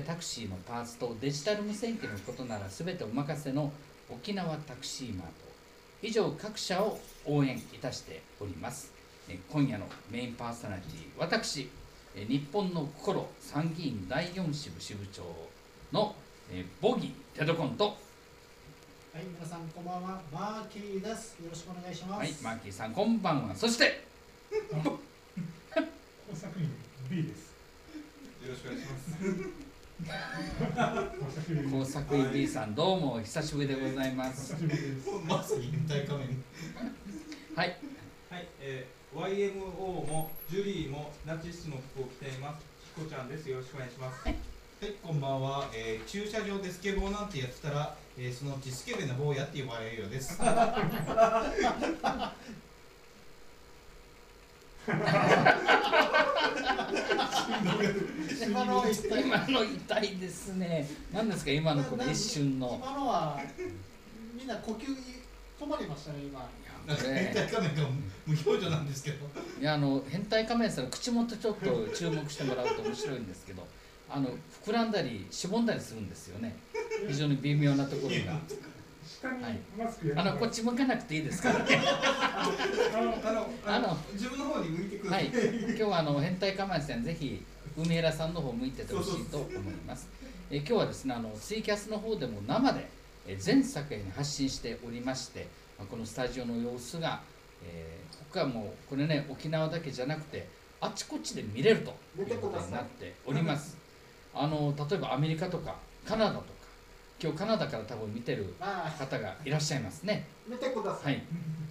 タクシーのパーツとデジタル無線機のことなら全てお任せの沖縄タクシーマート以上各社を応援いたしておりますえ今夜のメインパーソナリティ私え日本の心参議院第4支部支部長のえボギーテドコンとはい、皆さんこんばんは、マーキーです。よろしくお願いします。はいマーキーさんこんばんはそして 工作員 B です。よろしくお願いします。工作員工作員 B さんどうもお久しぶりでございます。まさに変態仮面。はいはい、えー、YMO もジュリーもナチスの服を着ています。キコちゃんです。よろしくお願いします。はい、こんばんは。えー、駐車場でスケボーなんてやってたら、えー、そのうちスケベな坊やって呼ばれるようです。今のは一体今の痛いですね何ですか今のこの一瞬の今のはみんな呼吸止まりましたね、今。なんかこれ変態仮面が無表情なんですけど。いやあの変態仮面さんの口元ちょっと注目してもらうと面白いんですけどあの膨らんだりしぼんだりするんですよね非常に微妙なところが下にはい。マスクやあのこっち向かなくていいですか？らねあの自分の方に向いてくださ。はい。い今日はあの変態仮面さんぜひ海浦さんの方向いててほしいと思います。え今日はですねあのツイキャスの方でも生でえ全作品に発信しておりましてまあこのスタジオの様子が、えー、他はもうこれね沖縄だけじゃなくてあちこちで見れるということになっております。あの例えばアメリカとかカナダとか今日カナダから多分見てるまあ、方がいらっしゃいますね。見てくださ。はい。い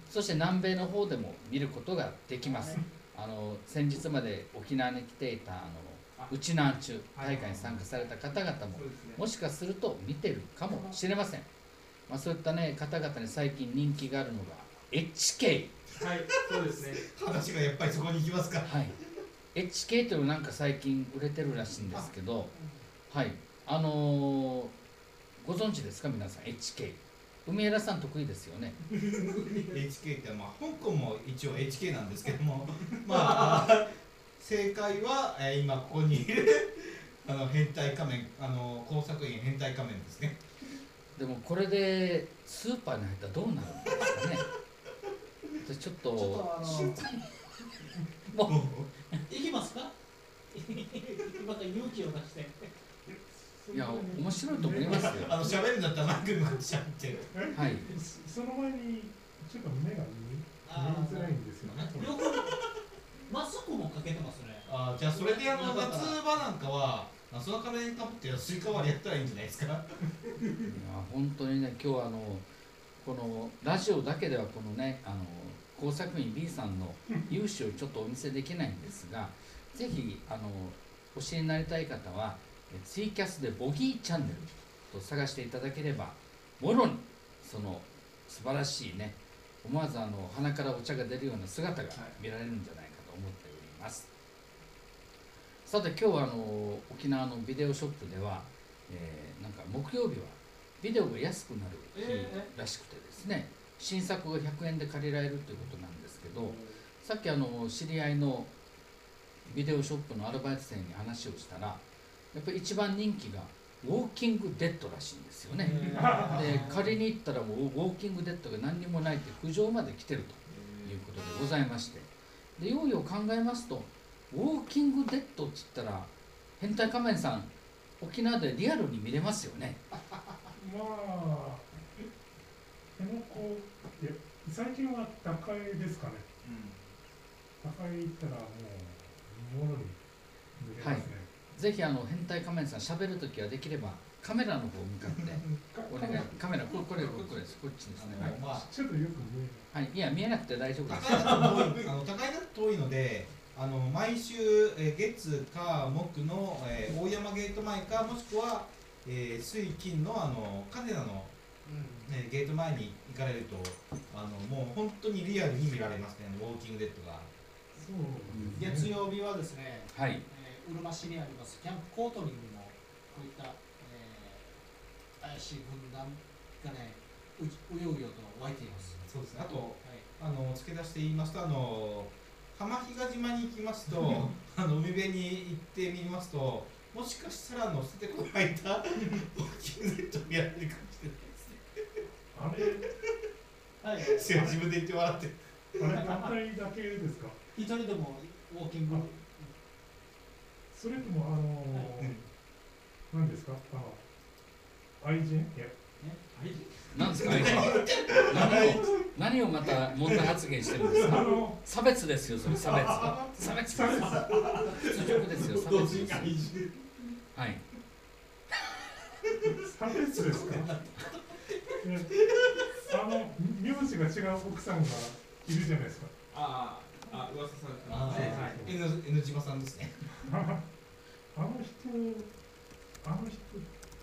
そして南米の方でも見ることができます。あの先日まで沖縄に来ていたあのうちなんちゅ大会に参加された方々も。もしかすると見てるかもしれません、まあ、そういったね方々に最近人気があるのが HK はい、そうですね。話がやっぱりそこに行きますか。はい。HK というのなんか最近売れてるらしいんですけどはい。あのーご存知ですか？皆さん。HK 海枝さん得意ですよね。HK ってまあ香港も一応 HK なんですけども、まあ正解は、えー、今ここにいる あの変態仮面あの工作員変態仮面ですね。でもこれでスーパーに入ったらどうなるんですかね。私ちょっとちょっとあの、もう。行きますか？今から勇気を出して。いや面白いと思いますよあの喋るんだったらマイクに向かって喋って。はいその前にちょっと目が見見あーづらいんですよね。よく、マスクもかけてますね。あーじゃあそれであの夏場なんかはその仮面かぶってスイカ割りやったらいいんじゃないですか？いや本当にね今日はあのこのラジオだけではこのねあの工作員 B さんの融資をちょっとお見せできないんですがぜひあのお知りになりたい方はえツイキャスでボギーチャンネルと探していただければもろにその素晴らしいね思わずあの鼻からお茶が出るような姿が見られるんじゃないかと思っております。さて今日はあの沖縄のビデオショップでは、えーなんか木曜日はビデオが安くなるえ日らしくてですね新作が100円で借りられるということなんですけどさっきあの知り合いのビデオショップのアルバイト生に話をしたらやっぱり一番人気がウォーキングデッドらしいんですよね。で借りに行ったらもうウォーキングデッドが何にもないって苦情まで来てるということでございまして。でようよう考えますとウォーキングデッドって言ったら変態仮面さん沖縄でリアルに見れますよね。まあでもこういや最近は高いですかね。高い行ったらもうもろに見れますね。ぜひあの変態仮面さん喋るときはできればカメラの方向かってかお願いカメラこれこれこれです。こっちですね。まあちょっとよく見えはい、はい、いや見えなくて大丈夫です。高いだと遠いあの高いだと遠いので。あの毎週、えー月火木の、えー大山ゲート前かもしくは、えー水金のあのカネナの、ね、ゲート前に行かれるとあのもう本当にリアルに見られますね。ウォーキングデッドが。そううん月曜日はですね、はい。えーうるま市にあります。キャンプコートリングのこういった、えー怪しい軍団がねううようよと湧いています。そうですね。あとはい。あの付け出して言いますとあの浜比嘉島に行きますと あの海辺に行ってみますともしかしたら乗せてこないた大きいネットをやってるかもしれないですね。あれ？はい。自分で言って笑って。あれ団体だけですか？一人でもウォーキングそれともあのーうん何ですか？あの愛人？いや。なんですか？愛人？何を何をまた問題発言してるんですあかの差別ですよそれ。差別。差別。差別屈辱ですよ差別ですよ。はい。差別ですか？えあの名字が違う奥さんがいるじゃないですか。あああ噂されてあますね。はい。N, N 島さんですね あの人あの人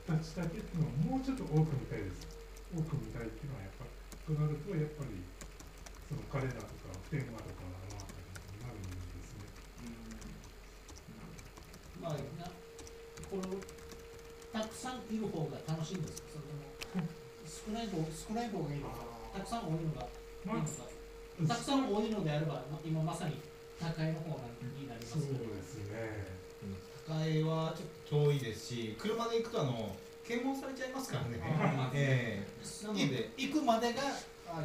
たちだけっていうのはもうちょっと多く見たいです多く見たいっていうのはやっぱとなるとやっぱりその彼らとか普天間とかあの辺りになるんですね。まあなこのたくさんいる方が楽しいんですかそれとも少ない方少ない方がいいのか。たくさん多いのがいいのか、たくさん多いのであればま今まさに高いの方になりますそうですね。高江はちょっと遠いですし車で行くとあの検問されちゃいますからね。あえなので行くまでが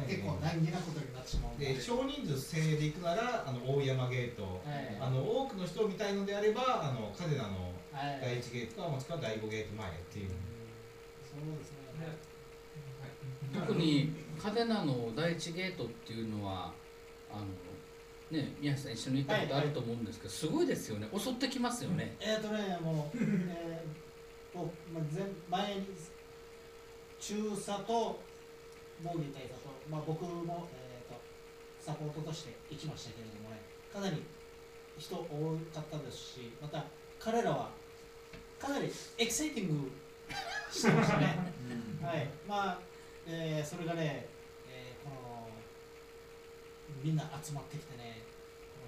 結構難儀なことになってしまうので、少人数制で行くならあの大山ゲート。はい。あの多くの人を見たいのであればあの嘉手納のはい。第一ゲートかもしくは第五ゲート前っていう。そうですね、特に嘉手納の第一ゲートっていうのはあのね宮下さん一緒に行ったことあると思うんですけど、すごいですよね。襲ってきますよね、えっ、ー、とねもう、えー、まあ、前前に中佐とモーリー大佐と、まあ、僕も、えー、とサポートとして行きましたけれどもねかなり人多かったですしまた彼らはかなりエキサイティングしてましたね。はい。まあ、えーそれがね、えーこのみんな集まってきてね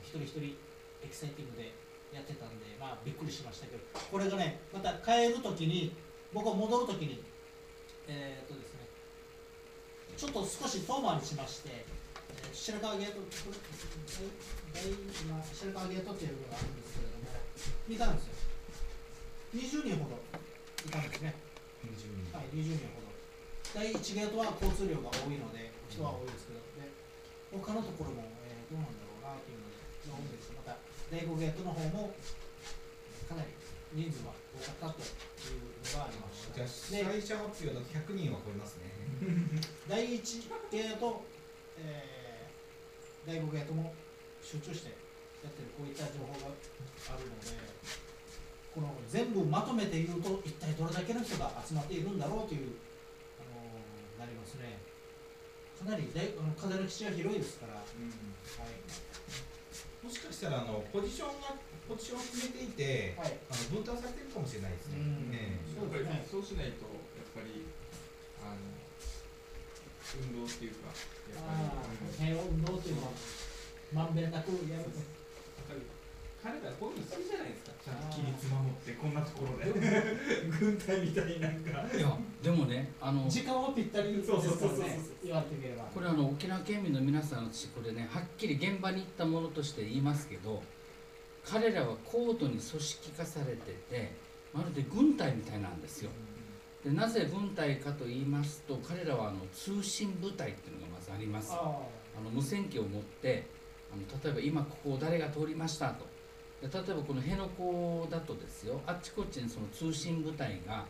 一人一人エキサイティングでやってたんでまあびっくりしましたけど。これがねまた帰るときに僕は戻るときにえーっとですねちょっと少し遠回りしまして、えー白川ゲート白川ゲートっていうのがあるんですけれども見たんですよ。20人ほどいたんですね。はい、20人ほど。第1ゲートは交通量が多いので、人は多いですけど、で他のところも、えーどうなんだろうなというです。また、第5ゲートの方も、かなり人数は多かったというのがありました。じゃあで、最初発表だと100人は超えますね第1ゲート、えー第5ゲートも集中してやってる、こういった情報があるので、この全部まとめて言うと、一体どれだけの人が集まっているんだろうという、あのーなりますね。かなり大あの風の基地は広いですから、はい、もしかしたらあのポジションがポジションを決めていてはい、あの分担されてるかもしれないですね。うん。ええ。そうですね。そうしないとやっぱりあの運動っていうかやっあぱりあ、平和運動というのは、まんべんなくやる。と。彼らこういうの好きじゃないですか。ちゃんと規律守ってこんなところで。軍隊みたいになんか。いやでもねあの時間はぴったりですからそうそうそうそうね、言われてみれば。これあの沖縄県民の皆さん私これねはっきり現場に行ったものとして言いますけど彼らは高度に組織化されててまるで軍隊みたいなんですよ。でなぜ軍隊かと言いますと彼らはあの通信部隊っていうのがまずあります。ああの無線機を持ってあの例えば今ここを誰が通りましたと。で例えばこの辺野古だとですよあっちこっちにその通信部隊が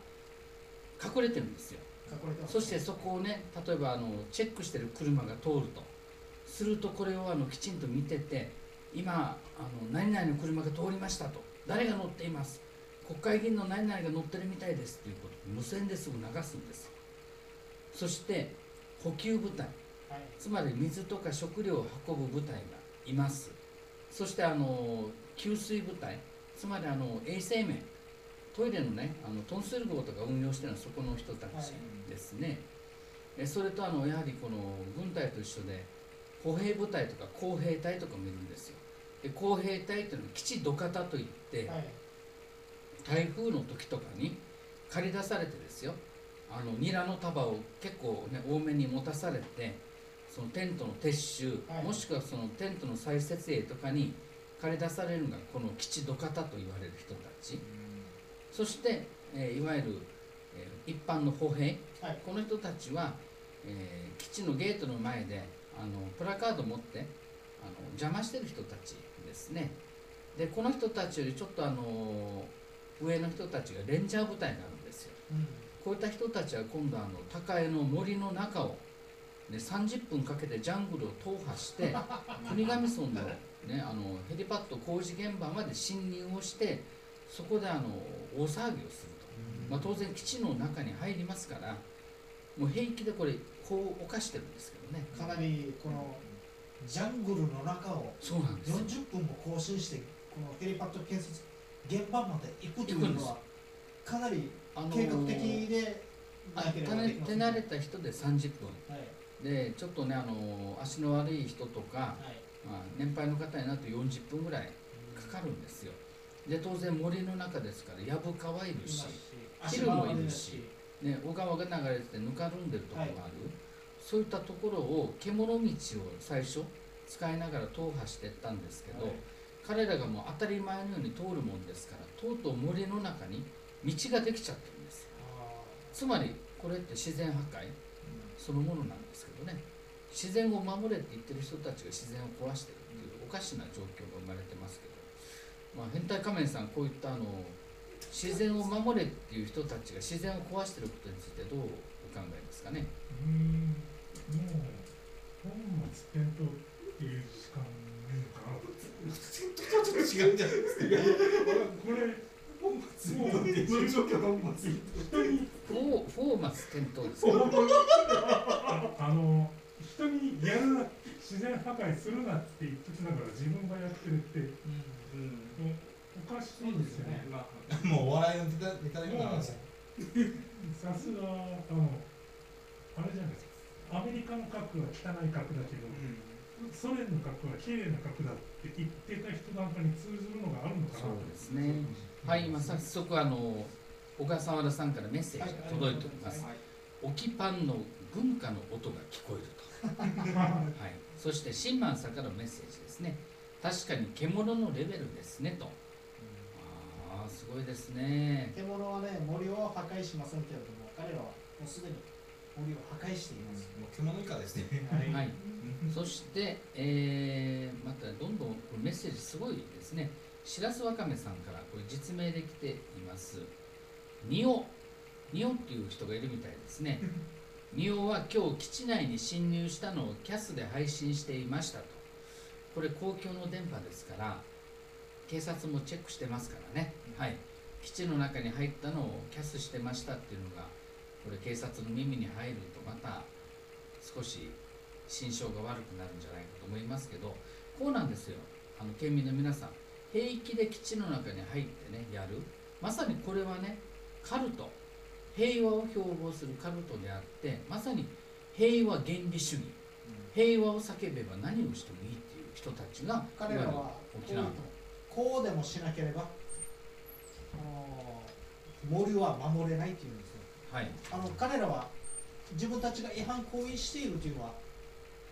隠れてるんですよ。あ、隠れてますそしてそこをね例えばあのチェックしてる車が通ると。するとこれをあのきちんと見てて今あの何々の車が通りましたと。誰が乗っています。国会議員の何々が乗ってるみたいです。っていうこと。を無線ですぐ流すんですよ。そして補給部隊。はい。つまり水とか食料を運ぶ部隊がいます。そしてあの給水部隊。つまりあの衛生面。トイレのねあのトンスル号とか運用してるのはそこの人たちですね、えそれとあのやはりこの軍隊と一緒で歩兵部隊とか工兵隊とかもいるんですよ。で工兵隊っていうのは基地土方といって、はい。台風の時とかに借り出されてですよ。あのニラの束を結構ね多めに持たされてそのテントの撤収、はい。もしくはそのテントの再設営とかに借り出されるのがこの基地土方と言われる人たち。そして、えーいわゆる、えー一般の歩兵。はい。この人たちは、えー基地のゲートの前であのプラカード持ってあの邪魔してる人たちですね。でこの人たちよりちょっとあの上の人たちがレンジャー部隊になるんですよ。こういった人たちは今度あの高江の森の中を、ね、30分かけてジャングルを踏破して 国頭村の,、ね、あのヘリパッド工事現場まで侵入をしてそこであの大騒ぎをすると、まあ、当然基地の中に入りますからもう平気でこれ法を犯してるんですけどね。かなりこのジャングルの中をそうなんですよ。40分も更新してこのヘリパッド建設現場まで行くというのはかなり計画的であなければできます手慣れた人で30分。はい。でちょっとねあの足の悪い人とか、はいまあ、年配の方になると40分ぐらいかかるんですよ。で当然森の中ですからヤブカはいるし、昼もいるし。ね、小川が流れててぬかるんでるところがある、そういったところを獣道を最初使いながら踏破していったんですけど、はい。彼らがもう当たり前のように通るもんですからとうとう森の中に道ができちゃってるんですよ。つまりこれって自然破壊そのものなんですけどね自然を守れって言ってる人たちが自然を壊してるっていうおかしな状況が生まれてますけど、まあ、変態仮面さんこういったあの自然を守れっていう人たちが自然を壊してることについてどうお考えですかね？うーん。もう本末転倒っていうしかないのかなちょっと違うんじゃないですか？これ本末転倒。って今の状況が本末フォーフォーマス転倒。ですかあの人にやるな自然破壊するなって言っときながら自分がやってるって。うんおかしいですよね。まあもうお笑いのネタネタにもならないさすがあのあれじゃないですか。アメリカの核は汚い核だけどソ連の核は綺麗な核だって言ってた人なんかに通ずるのがあるのかなそうですね。はい今早速あの小笠原さんからメッセージが届いております、はい。オキパンの軍歌の音が聞こえると。はい、そしてシンマンさんからのメッセージですね。確かに獣のレベルですねと、ああすごいですね。獣はね森を破壊しませんけれども彼らはもうすでに森を破壊しています、もう獣以下ですね。はい。はい。そして、えーまたどんどんこれメッセージすごいですね。白洲わかめさんからこれ実名で来ています。ニオ。ニオっていう人がいるみたいですね ニオは今日基地内に侵入したのをキャスで配信していましたと。これ公共の電波ですから警察もチェックしてますからね、はい。基地の中に入ったのをキャスしてましたっていうのがこれ警察の耳に入るとまた少し心象が悪くなるんじゃないかと思いますけどこうなんですよ。あの県民の皆さん平気で基地の中に入ってねやる。まさにこれはねカルト平和を標榜するカルトであってまさに平和原理主義。平和を叫べば何をしてもいいっていう人たちが彼らは沖縄の。こうでもしなければ森は守れないっていうんですよ。はい。あの彼らは自分たちが違反行為しているというのは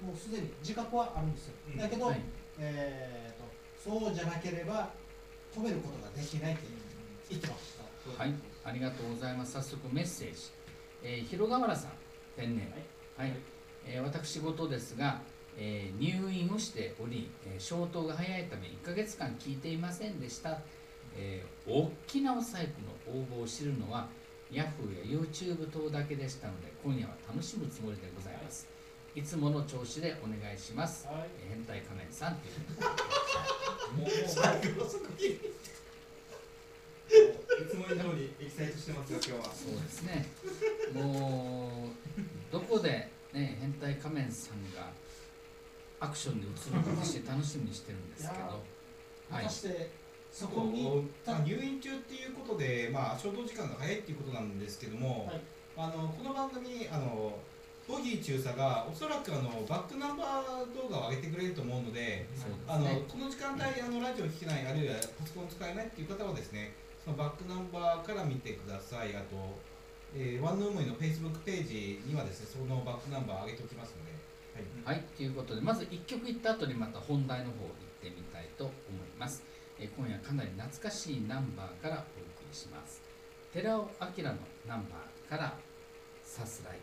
もうすでに自覚はあるんですよ、うん。だけど、はい。えー、とそうじゃなければ止めることができないって言ってました。はいありがとうございます。早速メッセージ、えー、広川原さんペンネーム。はい、えー私事ですが、えー入院をしており、えー消灯が早いため1ヶ月間聞いていませんでした、えー大きなお財布の応募を知るのは Yahoo や YouTube 等だけでしたので今夜は楽しむつもりでございます、い、つもの調子でお願いします、はい。えー変態仮面さんという もうもういつも以上にエキサイトしてますよ今日は。そうですね。もうどこで、ね、変態仮面さんがアクションに移るのか私楽しみにしてるんですけど。いやはい。果たしてそこにまあ入院中っていうことで、まあ、消灯時間が早いっていうことなんですけども、はい。あのこの番組あのボギー中佐がおそらくあのバックナンバー動画を上げてくれると思うのであのねこの時間帯あのラジオ聞けないあるいはパソコン使えないっていう方はですねそのバックナンバーから見てください。あと、えーワンノームイの Facebook ページにはですねそのバックナンバー上げておきますので、はい。はいということでまず1曲いった後にまた本題の方行ってみたいと思います、えー今夜かなり懐かしいナンバーからお送りします。寺尾明のナンバーからさすらい。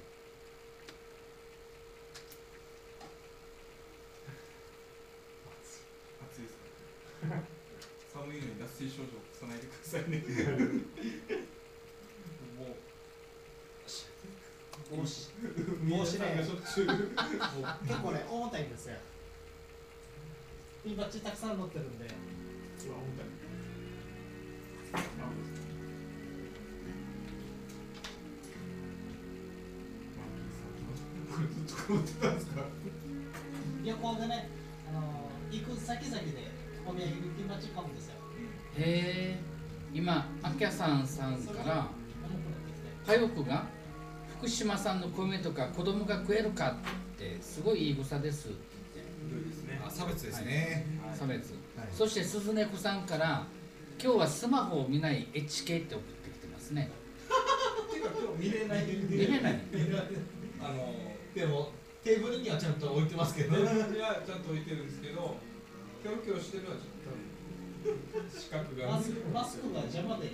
暑い。ですか 寒いのに脱水症状を起こさないでくださいね。もう帽子皆さんがしょっちゅう結構ね。重たいんですよピンバッジたくさん乗ってるんでうわ重たいこれずっとこうですか旅行でね。あのー行く先々でお土産にピンバッジ買うんですよへえ今あきゃさんさんから重くが福島産の米とか子供が食えるかってすごいいい草ですって。ひどいですね。あ差別ですね、言って差別。はい。そして鈴猫さんから今日はスマホを見ない HK って送ってきてますね。ていうか今日見れない。見れない。あのでもテーブルにはちゃんと置いてますけど電話にはちゃんと置いてるんですけどキョロキョロしてるのはちょっと視覚が。マスクマスクが邪魔で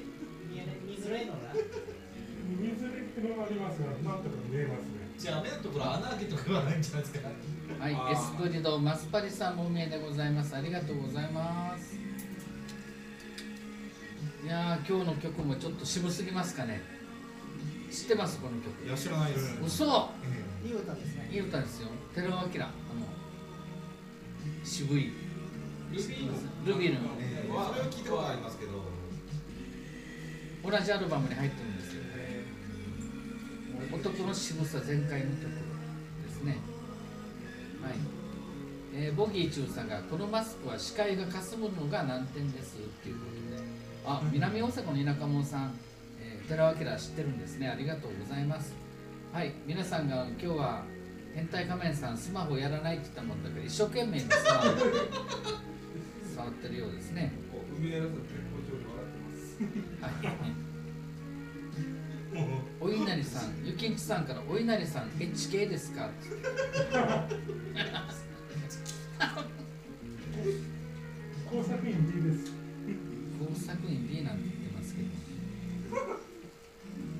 見えない見づらいのな水れってのがありますが、なんとか見えますね。じゃあ目のところ穴開けとけばないんじゃないですか。はいエスプリドマスパリさんもお見えでございます。ありがとうございます。いやー今日の曲もちょっと渋すぎますかね。知ってますこの曲。いや知らないです。嘘。いい歌ですね。いい歌ですよ。寺尾明あの渋い。ルビーの。ルそれは聞いたことありますけど同じアルバムに入ってるんですよ男の渋さ全開の曲ですね。はい、えーボギー中さんがこのマスクは視界がかすむのが難点ですっていうことで。あ南大阪の田舎者さん、えー、寺尾明知ってるんですね。ありがとうございます。はい。皆さんが今日は変態仮面さんスマホやらないって言ったもんだけど一生懸命にスマホ。触ってるようですね。こう海江らさん絶好調で笑ってます。はいお稲荷さん、ゆきんちさんからお稲荷さん HK ですか？って工作員 B です。工作員 B なんて言ってますけど。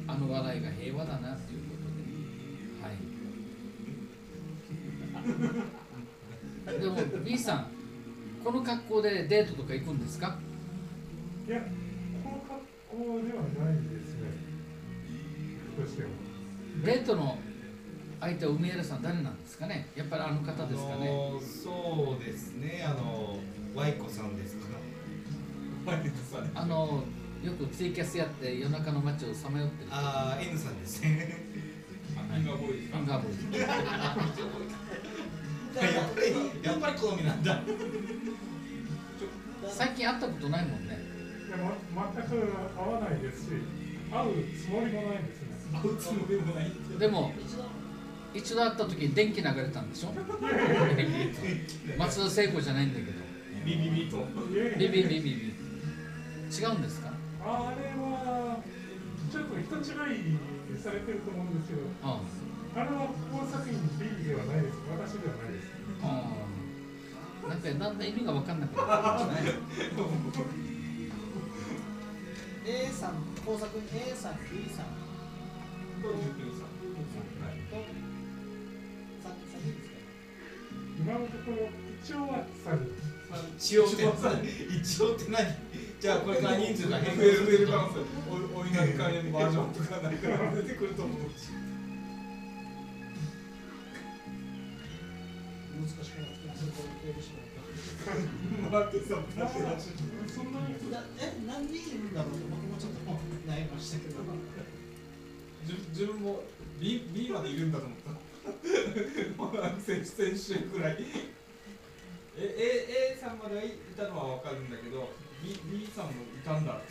あの笑いが平和だなということで。はい。でも B さんこの格好でデートとか行くんですか？いや、この格好ではないですね。どうしても。デートの相手は海原さん誰なんですかね？やっぱりあの方ですかね？あのそうですね。あのワイコさんですか？ワイコさんあのよくツイキャスやって夜中の街をさまよってるああ N さんですね。あフィンガーボーイ。ですかフィンガーボーイ。やっぱりやっぱり好みなんだ最近会ったことないもんね。いや、ま、全く合わないですし、会うつもりもないですね。会うつもりもないでも一度会った時に電気流れたんでしょ？松田聖子じゃないんだけど。ビビビと。ビビビビビ。違うんですか？あれは、ちょっと人違いされてると思うんですけど、ああ。れは工作員 B ではないです。私ではないです。ああなんかだんだん意味が分かんなくなってきましたね A さん工作 A さん B さんとゆきさんとさ先ですか今のところ、一応は3人。一応って一応って何じゃあこれから人数が変増える増える可能性おお稲荷関連バージョンとか何か出てくると思うし難しくなってきますこれしか待ってさ待ってらっしゃるそんなにえ何人いるんだろうと僕もちょっと悩みましたけど自分も B, B までいるんだと思った先先週くらいえ A, A さんまでいたのは分かるんだけど B, B さんもいたんだ。って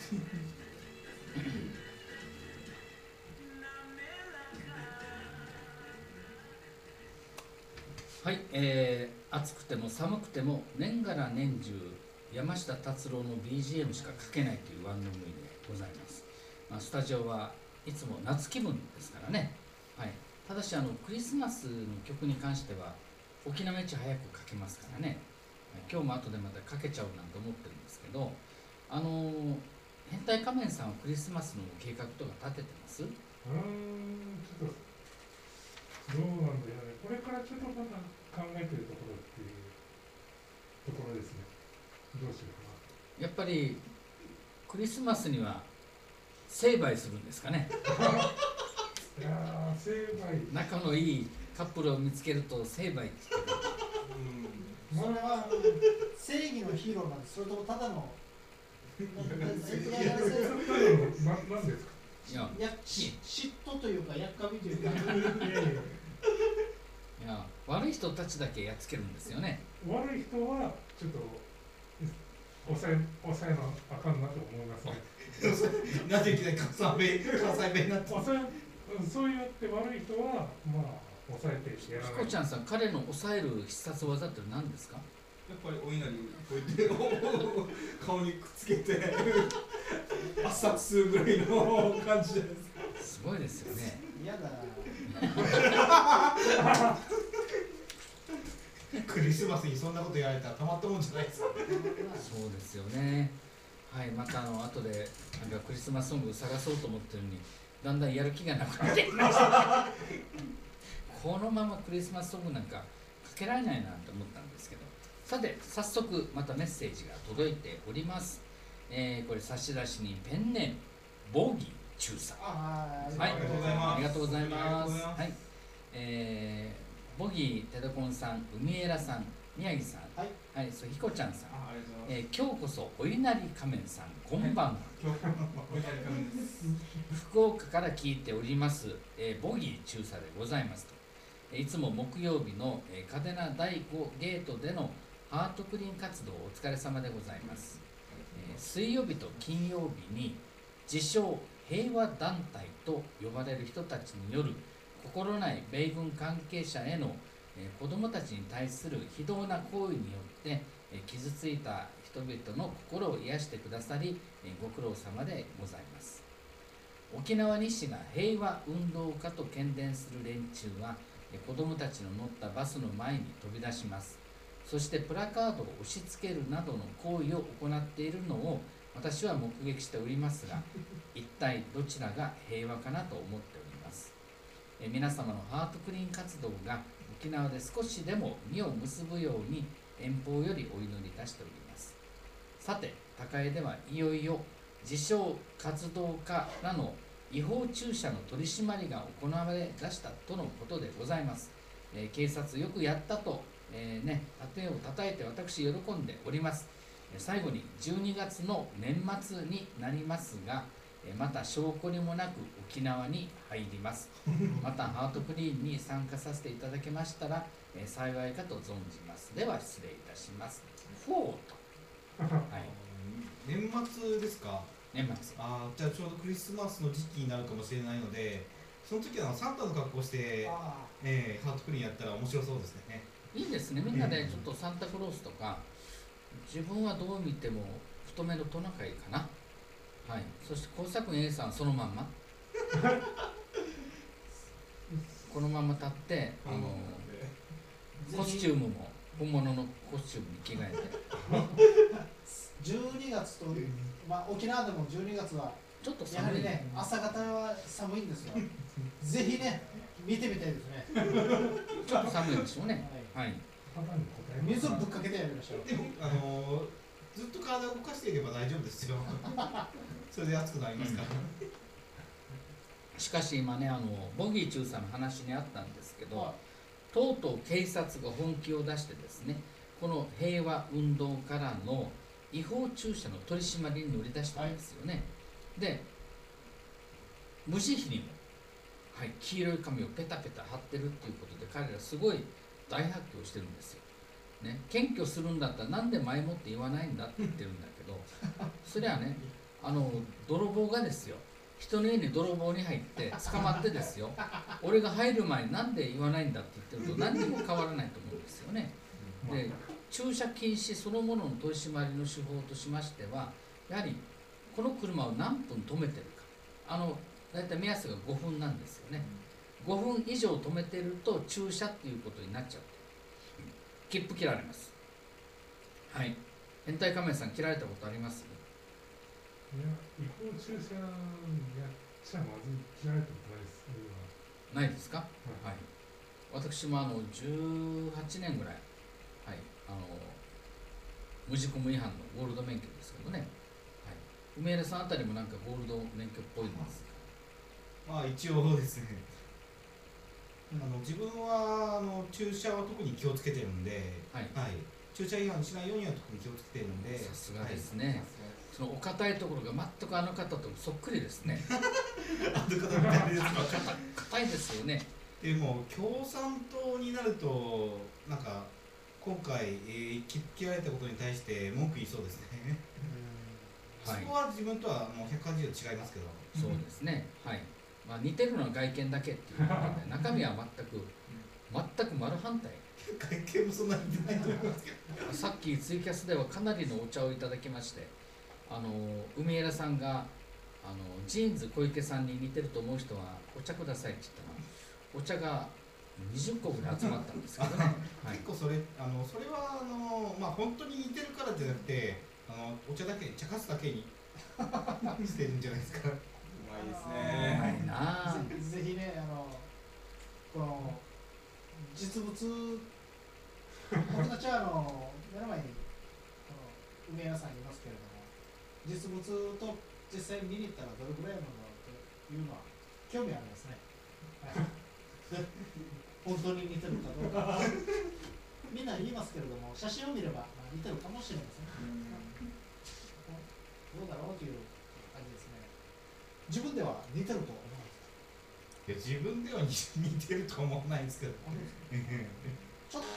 はい、えー、暑くても寒くても年がら年中山下達郎の BGM しか書けないというワンのムイでございます、まあ、スタジオはいつも夏気分ですからね、はい、ただしあのクリスマスの曲に関しては沖縄一早く書けますからね。今日も後でまたかけちゃうなんて思ってるんですけどあのー変態仮面さんはクリスマスの計画とか立ててます？うーんちょっとどうなんだよね。これからちょっとまだ考えてるところっていうところですね。どうしようかなやっぱりクリスマスには成敗するんですかね。いやー成敗。仲のいいカップルを見つけると成敗って言ってそれは正義のヒーローなんです。それともただのいや嫉妬というかやっかみというかいや悪い人たちだけやっつけるんですよね。悪い人はちょっと抑え抑えなあかんなと思いますね。なぜいきなり関西弁関西弁になって抑えそうやって悪い人はまあ抑えてやらない。ひこちゃんさん彼の抑える必殺技って何ですか？やっぱりお稲荷こうやって 顔にくっつけて 圧殺するぐらいの感じじゃないですか。すごいですよね。嫌だクリスマスにそんなこと言われたらたまったもんじゃないです。そうですよね。はいまたあの後でなんかクリスマスソング探そうと思ってるのにだんだんやる気がなくなってきました。このままクリスマスソングなんかかけられないなと思ったんですけど。さて早速またメッセージが届いております、えーこれ差出人ペンネームボギー。中佐あーはい。ありがとうございます。はい。えー、ボギーテドコンさん、海エラさん、宮城さん、はい、はい、それひこちゃんさん、えー、今日こそお稲荷仮面さん、こんばんは。福岡から聞いております、えーボギー中佐でございますと。えーいつも木曜日の、えー、嘉手納第5ゲートでのハートクリーン活動お疲れ様でございます。えー水曜日と金曜日に自称平和団体と呼ばれる人たちによる心ない米軍関係者への、子どもたちに対する非道な行為によって、傷ついた人々の心を癒してくださり、ご苦労様でございます。沖縄西が平和運動家と喧伝する連中は子どもたちの乗ったバスの前に飛び出します。そしてプラカードを押し付けるなどの行為を行っているのを私は目撃しておりますが一体どちらが平和かなと思っております。え皆様のハートクリーン活動が沖縄で少しでも実を結ぶように遠方よりお祈りいたしております。さて高江ではいよいよ自称活動家らの違法駐車の取り締まりが行われ出したとのことでございます、えー警察よくやったと、えーね、盾を叩いて私喜んでおります。最後に12月の年末になりますがえーまた証拠にもなく沖縄に入ります。またハートクリーンに参加させていただけましたら、えー幸いかと存じます。では失礼いたします。フォーと。はい。年末ですか？年末。あーじゃあちょうどクリスマスの時期になるかもしれないのでその時はサンタの格好して、あえーハートクリーンやったら面白そうですね。いいですね。みんなでちょっとサンタクロースとか自分はどう見ても太めのトナカイかな。はい。そして工作員 A さんそのまんま。このまま立ってあのコスチュームも本物のコスチュームに着替えて。12月と、まあ、沖縄でも12月はちょっとやはり寒いね朝方は寒いんですよ。ぜひね見てみたいですね、ちょっと寒いでしょうね。はい。はい水をぶっかけてやりましょう。でもあのーずっと体を動かしていれば大丈夫ですよ。それで熱くなりますから、しかし今ねあのボギー中佐の話にあったんですけど、はとうとう警察が本気を出してですねこの平和運動からの違法駐車の取り締まりに乗り出したんですよね、で無慈悲にも、はい、黄色い紙をペタペタ貼ってるっていうことで彼らすごい大発狂してるんですよ、ね、検挙するんだったらなんで前もって言わないんだって言ってるんだけどそれはねあの泥棒がですよ。人の家に泥棒に入って捕まってですよ。俺が入る前になんで言わないんだって言ってると何にも変わらないと思うんですよね。で駐車禁止そのものの取り締まりの手法としましてはやはりこの車を何分止めてるか。あの大体目安が5分なんですよね。5分以上止めてると駐車っていうことになっちゃう切符切られます。はい。変態仮面さん切られたことあります？いや違法駐車やっちゃまずい嫌いとことないですないですか？はい。はい。私もあの18年ぐらいはい。あの無事故無違反のゴールド免許ですけどね。はい。梅原さんあたりもなんかゴールド免許っぽいんですまあ一応ですねあの自分はあの駐車は特に気をつけてるんで、はい。駐車違反しないようには特に気をつけてるんでさすがですね、そのお堅いところが全くあの方とそっくりですね。あの方みたいです硬いですよね。でも共産党になるとなんか今回、えー、切切られたことに対して文句言いそうですね、はいそこは自分とはもう180度違いますけど。そうですね。はいまあ似てるのは外見だけっていうことで中身は全く全く丸反対。会見もそんなにないと思いますけどさっきツイキャスではかなりのお茶をいただきましてあの海枝さんがあのジーンズ小池さんに似てると思う人はお茶くださいって言ったらお茶が20個ぐらい集まったんですけどね、はい。結、構それあのそれはあのまあ本当に似てるからじゃなくてあのお茶だけ茶化すだけに してるんじゃないですかうまいですね。いなあぜぜひね。あのこの実物僕たちはあの目の前にこの梅屋さんいますけれども実物と実際に見に行ったらどれくらいなのだろうというのは興味ありますね、はい。本当に似てるかどうか。みんな言いますけれども写真を見れば、まあ、似てるかもしれません。どうだろうという感じですね自分では似てると思うんですいや自分では似似てるとは思わないんですけど。ちょっと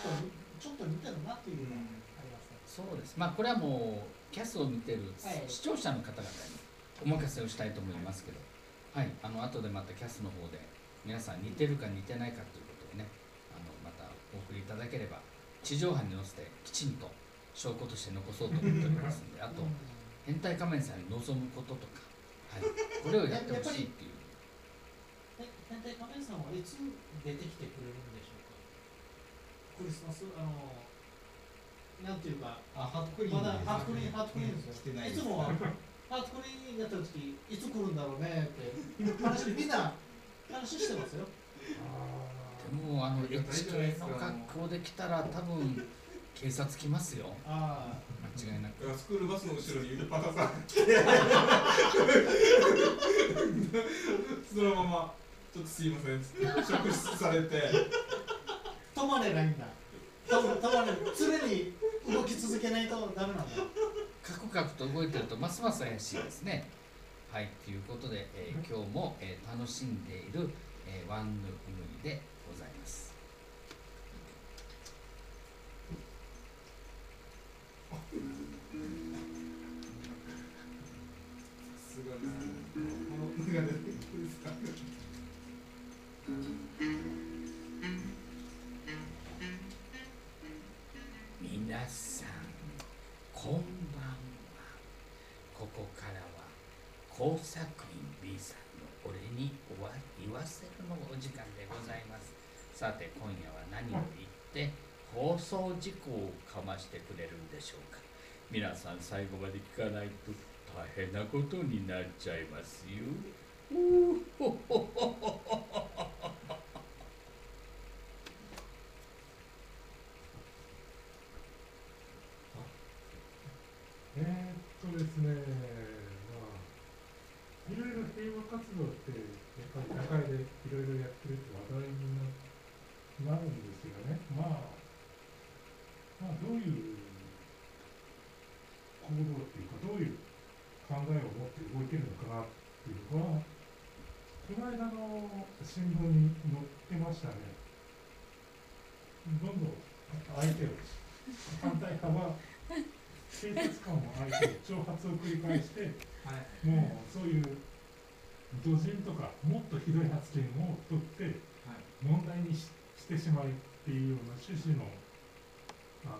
ちょっと似てるなっていう。のがありますね。そうです。まあこれはもうキャスを見てるはい。視聴者の方々にお任せをしたいと思いますけど。はい。あの後でまたキャスの方で皆さん似てるか似てないかということでねあのまたお送りいただければ地上波に載せてきちんと証拠として残そうと思っておりますので。あとうん。変態仮面さんに望むこととか、はい、これをやってほしいっていう。え、変態仮面さんはいつ出てきてくれるんでしょうか？クリスマス？あのなんていうかあハートクリーンまだハートクリーンハートクリーンですよ。してないいつもはハートクリーンやった時いつ来るんだろうねって。話みんな話してますよ。あでもあの HK の格好で来たら多分警察来ますよ。あ間違いなくスクールバスの後ろにパタさん そのままちょっとすいませんっつって職質されてあ、止まれないんだ。止ま止まれ常に動き続けないとダメなんだ。カクカクと動いてるとますます怪しいですね。はい、ということで、えー今日も、えー楽しんでいる、えーワンヌウムイでございます。事故をかましてくれるんでしょうか。皆さん最後まで聞かないと大変なことになっちゃいますよ。うーほほほほほえー、っとですね、まあ、いろいろ平和活動って、やっぱり中でいろいろやってるって話題にななるんですよね。まあ、まあ、どういう行動っていうか、どういう考えを持って動いてるのかなっていうのは、この間の新聞に載ってましたね。どんどん相手を、反対派は警察官も相手に挑発を繰り返して、はいもうそういう土人とかもっとひどい発言を取ってはい問題にししてしまいっていうような趣旨のあの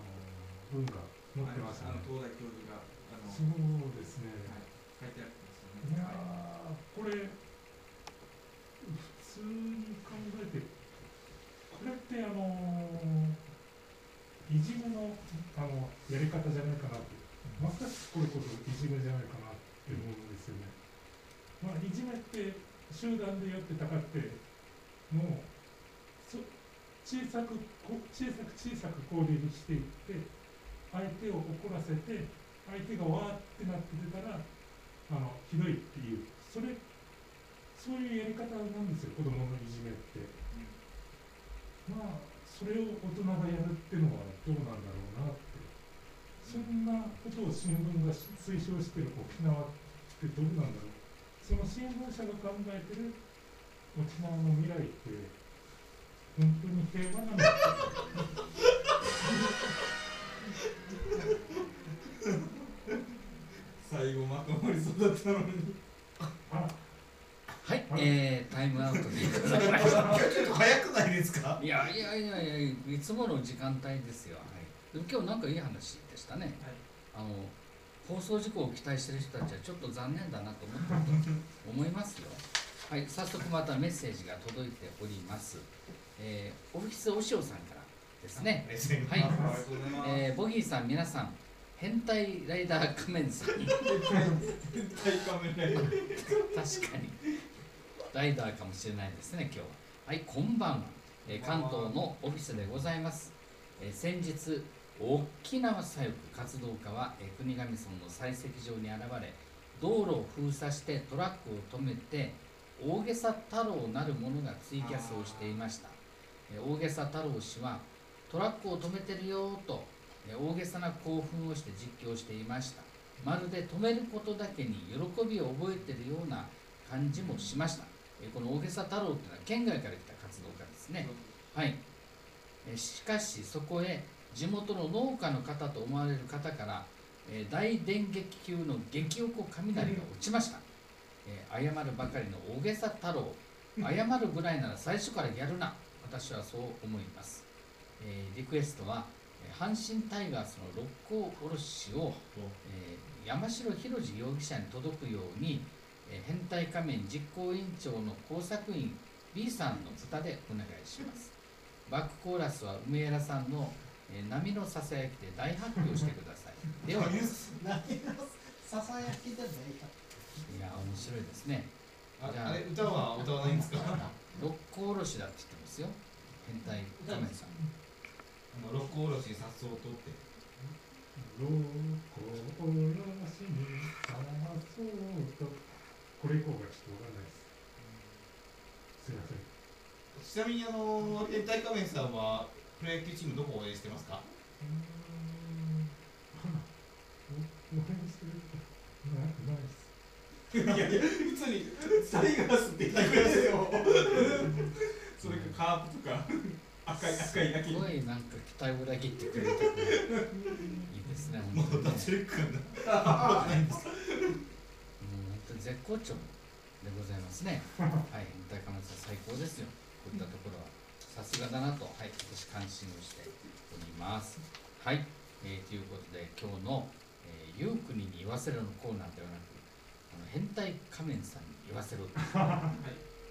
文が載ってましたね。東大教授があの、そうですね。はい、書いてありますよいやねはーこれ普通に考えてこれってあのいじめのあのやり方じゃないかなってまさしくこれこそいじめじゃないかなって思うんですよね。まあ、いじめって集団でやってたかって、もう小さく小さく小さく交流していって、相手を怒らせて、相手がわーってなって出たら、あのひどいっていう、それ、そういうやり方なんですよ、子供のいじめって。まあ、それを大人がやるっていうのはどうなんだろうなって。そんなことを新聞が推奨してる沖縄ってどうなんだろう。その新聞社が考えてる沖縄の未来って、本当に平和なのか。最後まとまりそうだったのにあら、はい、えー、タイムアウトで。ちょっと早くないですか？いやいやいやいやいつもの時間帯ですよ。はい。でも今日なんかいい話でしたね。あの放送事故を期待してる人たちはちょっと残念だなと思ってると思いますよ。はい、早速またメッセージが届いております。えー、オフィスおしおさんからですね。はいえー、ボギーさん皆さん変態ライダー仮面さん 変態仮面ライダー確かにライダーかもしれないですね今日は。はいこんばんは、えー関東のオフィスでございます、えー先日沖縄左翼活動家は、え国頭村の採石場に現れ道路を封鎖してトラックを止めて大げさ太郎なる者がツイキャスをしていました、え大げさ太郎氏はトラックを止めてるよと、え大げさな興奮をして実況していました。まるで止めることだけに喜びを覚えてるような感じもしました。えーこの大げさ太郎というのは県外から来た活動家ですね。はい。えーしかしそこへ地元の農家の方と思われる方から、えー大電撃級の激おこ雷が落ちました。えー謝るばかりの大げさ太郎。謝るぐらいなら最初からやるな。私はそう思います。えーリクエストは、えー阪神タイガースの六甲おろしをえー山城博司容疑者に届くように、えー変態仮面実行委員長の工作員 B さんの歌でお願いします。バックコーラスは梅原さんの、えー波のささやきで大発表してください。では何のささやきでねいや面白いですね。ああれ歌は歌わないんですか？六甲おろしだって言ってますよ。変態仮面さん。あの六甲おろしさっそうとって。どこおろしにさそうと。これ以降がちょっとわかんないです。すいません。ちなみにあの変態仮面さんはプロ野球チームどこを応援してますか？うーん。お応援してるなないです。いやいや普通にタイガースって言ってくれてよそれかカープとか赤い赤い野球すごいなんか期待を裏切ってくれていいですねもう脱力感が絶好調でございますね。はい、変態仮面さん最高ですよ。こういったところはさすがだなと、はい、私感心をしております。はい、えーということで今日の、えー、ゆうくにに言わせろのコーナーではなく、あの変態仮面さんに言わせろという、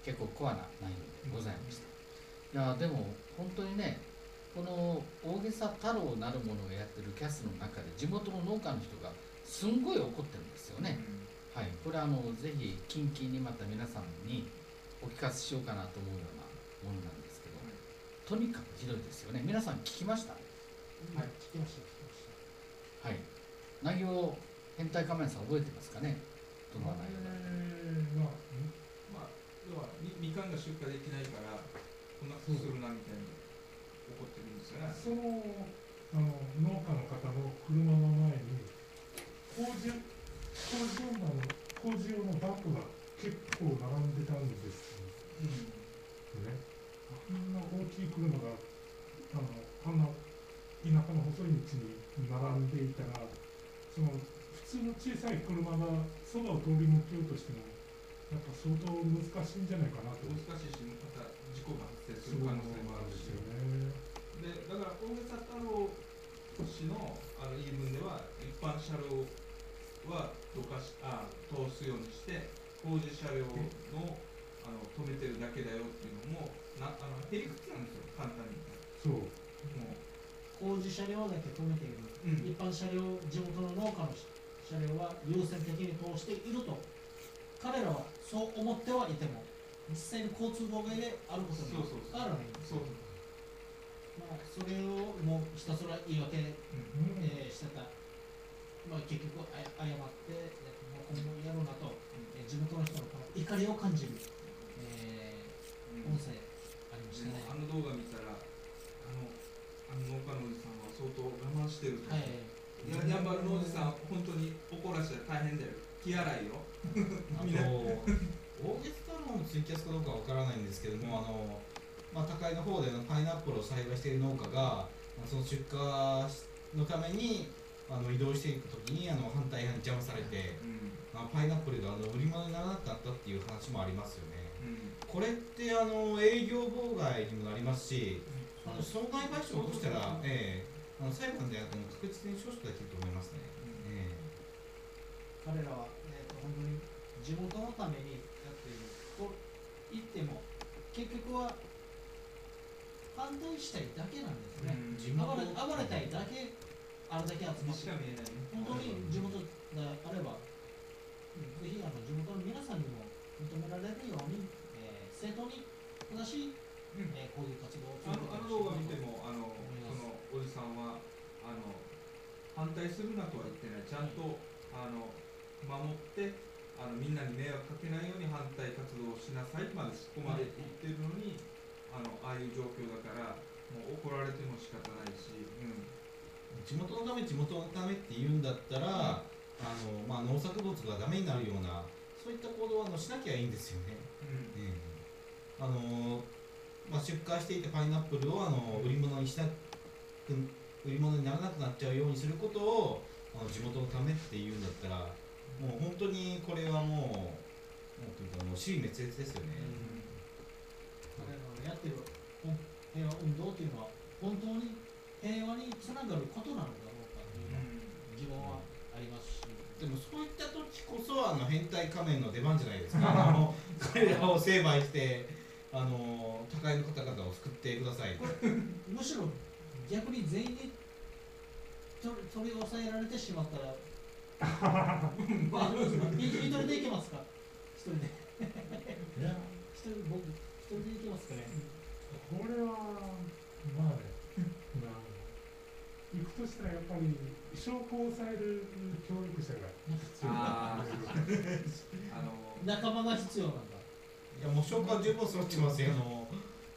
結構コアな内容でございました。いやーでも本当にね、この大げさ太郎なるものがやってるキャスの中で地元の農家の人がすんごい怒ってるんですよね。はい、これはあのぜひ近々にまた皆さんにお聞かせしようかなと思うようなものなんですけど、とにかくひどいですよね。皆さん聞きました？はい聞きました聞きましたはい。内容変態仮面さん覚えてますかね？どんな内容だまあ、まあ要はみみかんが出荷できないからこんなことするなみたいに怒ってるんですよねそのあの農家の方の車の前に工事工事用の工事用のバッグが結構並んでたんですよね。あんな大きい車があのあんな田舎の細い道に並んでいたらその普通の小さい車がそばを通り抜けようとしてもやっぱ相当難しいんじゃないかなと難しいしまた事故が発生する可能性もあるしですよね。でだから大げさ太郎氏のあの言い分では一般車両はどかしあ通すようにして工事車両のあの止めてるだけだよっていうのもなあのへりくつなんですよ簡単にそう。も工事車両だけ止めている、う、うん、一般車両地元の農家の車両は優先的に通していると。彼らはそう思ってはいても実際に交通妨害であることにそうそうそう。変わらないんですそう。よまあ、それをもうひたすら言い訳、うん。えーしてた、まあ、結局あや謝って、えーもう今後やろうなと、えー地元の人のこの怒りを感じる、えー音声ありましたね。あの動画見たらあのあの農家のおじさんは相当我慢してると。思う、はい。いややんばるのおじさん本当に怒らせて大変だよ。気荒いよあと、大月太郎のツイキャスかどうかわからないんですけども、あの、まあ、高井の方でのパイナップルを栽培している農家が、まあその出荷のために、あの移動していくときにあの反対派に邪魔されて、うん。まあ、パイナップルがあの売り物にならなくなったっていう話もありますよね。うん。これってあの営業妨害にもなりますし、あの損害賠償を起こしたら、ええあの裁判であっても確実に勝訴できると思いますね。え彼らは、えー、と本当に地元のためにやっていると言っても結局は反対したいだけなんですね、うん。地暴元れ暴れたいだけあれだけ集まってしか見えないね本当に地元があればうんぜひあの地元の皆さんにも認められるように、えー、正当に正しい、うん。えー、抗議活動をあのあの動画見てももあのそのおじさんはあの反対するなとは言ってない。ちゃんとあの守ってあのみんなに迷惑かけないように反対活動をしなさいまでそこまで言ってるのにあのああいう状況だからもう怒られても仕方ないし、うん、地元のため地元のためって言うんだったら、あのまあ、農作物がダメになるようなそういった行動はあのしなきゃいいんですよね。ええ。あのまあ、出荷していたパイナップルをあの売り物にしなく売り物にならなくなっちゃうようにすることをあの地元のためって言うんだったらもう本当にこれはもうなんていうかもう死滅裂ですよね。彼らのやってる本平和運動というのは本当に平和につながることなのだろうかという疑問はありますし、でもそういった時こそあの変態仮面の出番じゃないですか。あの彼らを成敗してあの高いの方々を救ってください。むしろ逆に全員に取り取り押さえられてしまったら、まあ、一一人で行けますか？一人で。いや一人僕一人で行けますかね？これはまあねまあ行くとしたらやっぱり証拠を抑える教育者が必要あだあの仲間が必要なんだ。いやもう消化は十分揃ってますよ。あの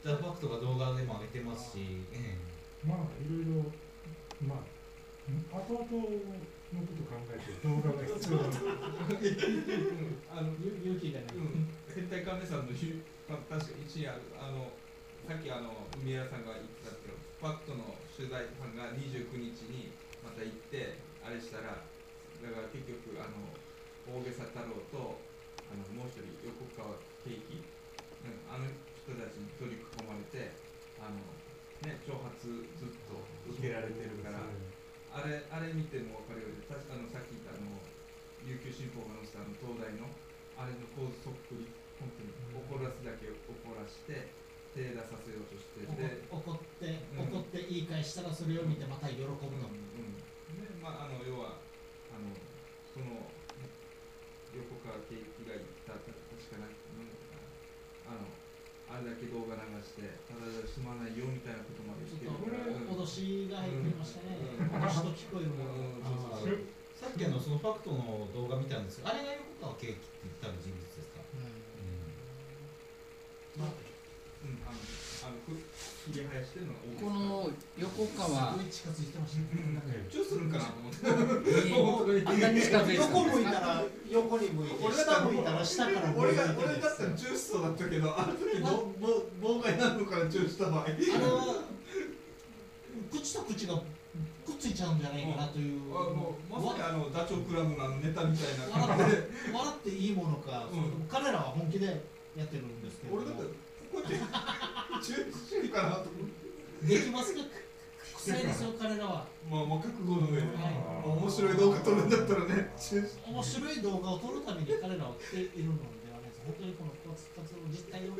ザ・ファクトが動画でも上げてますし、えまあいろいろまあ後々のこと考えて動画が必要だあのゆ勇気がない。うん、変態仮面さんのまあ、確かに一理あるあのさっきあの海原さんが言ってたけどファクトの取材班が29日にまた行ってあれしたらだから結局あの大げさ太郎とあのもう一人横川圭樹、うん、あの人たちに取り囲まれてあの、ね、挑発ずっと受けられてるから。あれあれ見ても分かるように確かあのさっき言ったあの琉球新報が載せたあの東大のあれの構図そっくり本当に怒らすだけ怒らして手出させようとしてで、怒怒ってうん。怒って言い返したらそれを見てまた喜ぶうんの。うん。でまああの要はあのその横川圭一が言った確かなあのあれだけ動画流してただじゃ済まないよみたいなことまでちしてる脅しが入ってきましたね。うん。脅しと聞こえるもの。うんさっきあのそのファクトの動画見たんですが、あれが横川圭樹って言った人物ですか？まあうん、この横す川ごい近づいてましたね。なんかチューするんかなと思って。にあんなに近づいて横向いたら横に向いて、俺だったら下向いたら下から向いて俺が、俺だったらチューしそうだったけど、あの時ど、ぼ、妨害なのからチューした場合。あれは口と口がくっついちゃうんじゃないかなという。あ、もう、まさにあの、ダチョウ倶楽部のネタみたいな笑感じで。って笑っていいものか、彼らは本気でやってるんですけども俺だって。できますか？臭いですよ彼らは。まあ、もう覚悟の上で。は面白い動画撮るんだったらね。面白い動画を撮るために彼らは来ているのではないです。本当にこの活活動の実態を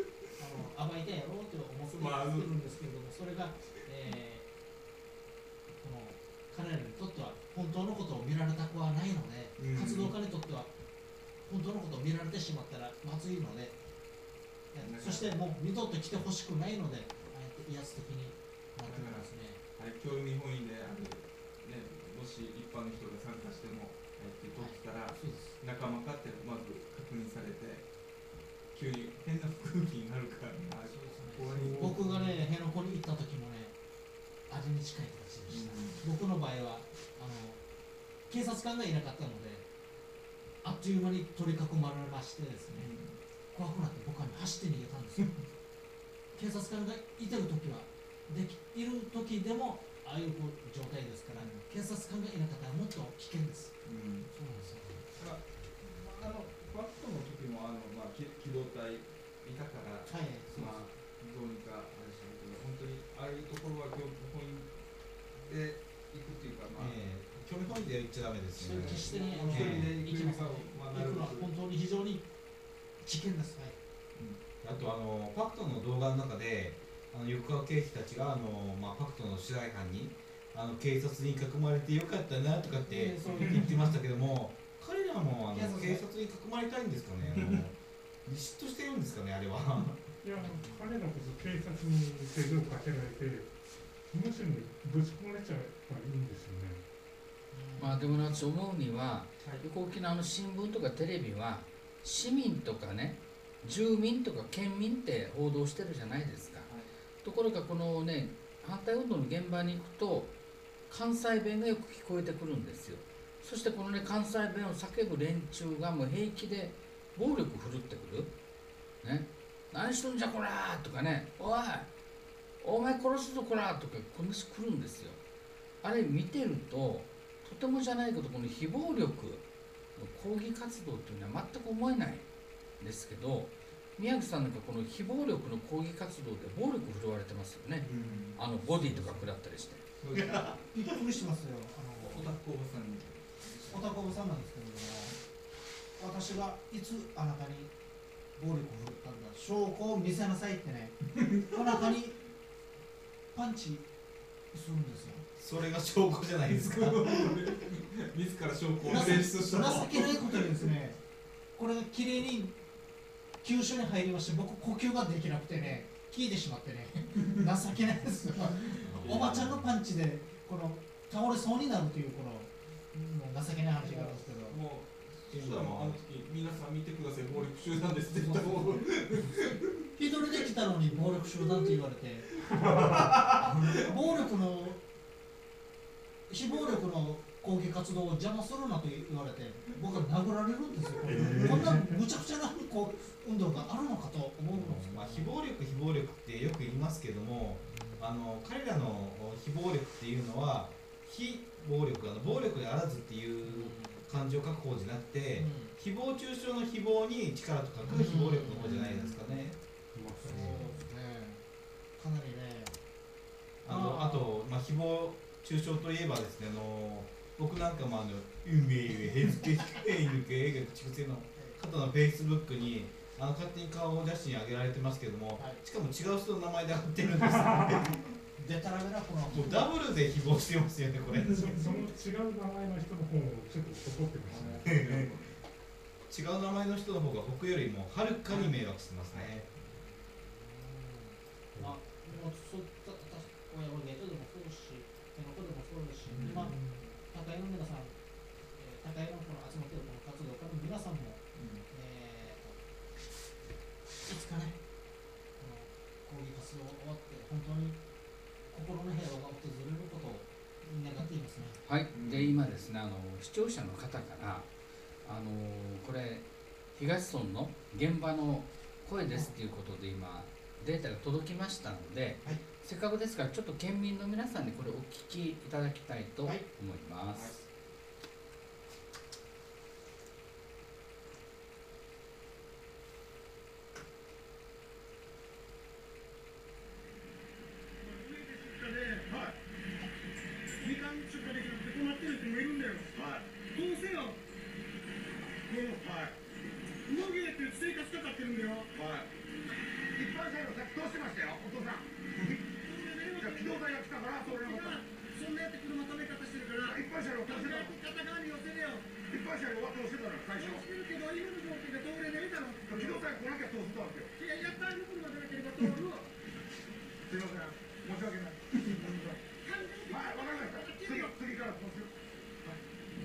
あの暴いてやろうと思ってやってるんですけれどもそれが、えーこの彼らにとっては本当のことを見られたくはないので、うん。活動家にとっては本当のことを見られてしまったらまずいのでそしてもう二度と来てほしくないのであえて威圧的になってますね。はい、興味本位である、ね、もし一般の人が参加しても、えー、撮ってたら、仲間かってまず確認されて、急に変な空気になるから、あそうですね。怖い僕がね辺野古に行った時もねあれに近い形でした、僕の場合はあの警察官がいなかったのであっという間に取り囲まれましてですね怖くなって僕はね走って逃げたんですよ。警察官がいてる時はできいる時でもああいう状態ですから、警察官がいなかったらもっと危険です。うん。そうなんですよ。まあ、あのファクトの時もあの、まあ、機機動隊いたから、はい。まあ、どうにかあれしたけど、本当にああいうところは興味本位で行くっていうか、まあ、ええ。興味本位で言っちゃダメですよね。決してね、あの一人で行くよりかは、まあ、本当に非常に危険です、はい。あとあのファクトの動画の中であの横川警視たちがあの、まあ、ファクトの取材班にあの警察に囲まれてよかったなとかって言ってましたけども彼らもあの警察に囲まれたいんですかね。あの 嫉妬してるんですかねあれは。いや彼らこそ警察に手錠をかけられてむしろぶち込まれちゃえばいいんですよね。まあでもね私思うには横沖縄の新聞とかテレビは市民とかね住民とか県民って報道してるじゃないですか、ところがこのね反対運動の現場に行くと関西弁がよく聞こえてくるんですよ。そしてこのね関西弁を叫ぶ連中がもう平気で暴力振るってくる。ね。何しとんじゃこらーとかね。おいお前殺すぞこらーとかこんな人来るんですよ。あれ見てるととてもじゃないけどこの非暴力の抗議活動っていうのは全く思えないんですけど宮城さんなんかこの非暴力の抗議活動で暴力振るわれてますよねあのボディとか食らったりして びっくりしますよ。あのオタクおばさんに。おたこぶさんなんですけれども、私がいつあなたに暴力を振るったんだ、証拠を見せなさいってね、お腹にパンチするんですよ。それが証拠じゃないですか。自ら証拠を情提出したの。情けないことにですね、これが綺麗に急所に入りまして、僕呼吸ができなくてね、消えてしまってね、情けないですよ。おばちゃんのパンチでこの倒れそうになるというこのもう情けない話があるんですけど。もう、そしたらもうあの時、皆さん見てください、暴力集団ですって言ったらもう、一人で来たのに暴力集団って言われて暴力の非暴力の抗議活動を邪魔するなと言われて僕は殴られるんですよ、こんなむちゃくちゃなこう運動があるのかと思うんです。よ、まあ、非暴力非暴力ってよく言いますけどもあの彼らの非暴力っていうのは非暴力あの暴力であらずっていう感情確保じゃなくて誹謗中傷の誹謗に力と書く非暴力の方じゃないですかね。まさそうにですね。かなりね。あのあと、まあ、誹謗中傷といえばですねあの僕なんかもあの「運命へへつけひけいぬけ」が口癖の方のフェイスブックにあの勝手に顔写真上げられてますけども、はい。しかも違う人の名前で上がってるんですよでたらめなこのも。うダブルで誹謗してますよねこれ。違うそその違う名前の人の方もちょっと怒ってましたね名前の人の方が僕よりもはるかに迷惑してますね、まあもうそういった親のゲートでもですし手の子でもそうですし、今高井の皆さん、えー、高井のこの集まっているこの活動家の皆さんも、えー、いつかね、この抗議活動終わって、本当に心の平和が訪れることを願っていますね。はい、で今ですねあの視聴者の方からあのこれ東村の現場の声ですっていうことで今データが届きましたので、はいせっかくですからちょっと県民の皆さんにこれお聞きいただきたいと思います。みかん出荷できなくて困ってる人もいるんだよ。どうせよ。もう、農業やって生活かかってるんだよ。一般車両先通してましたよ、お父さん。じゃあ機動隊が来たから、それのこと。そんなやって車止め方してるから、一般車両通してた片側に寄せるよ。一般車両は通してたの最初してるけど今の状況で通れないだろ機動隊来なきゃ通してたんですよいややったら車がなければ通るわすいません申し訳ないはいわかりました次次からそうしよう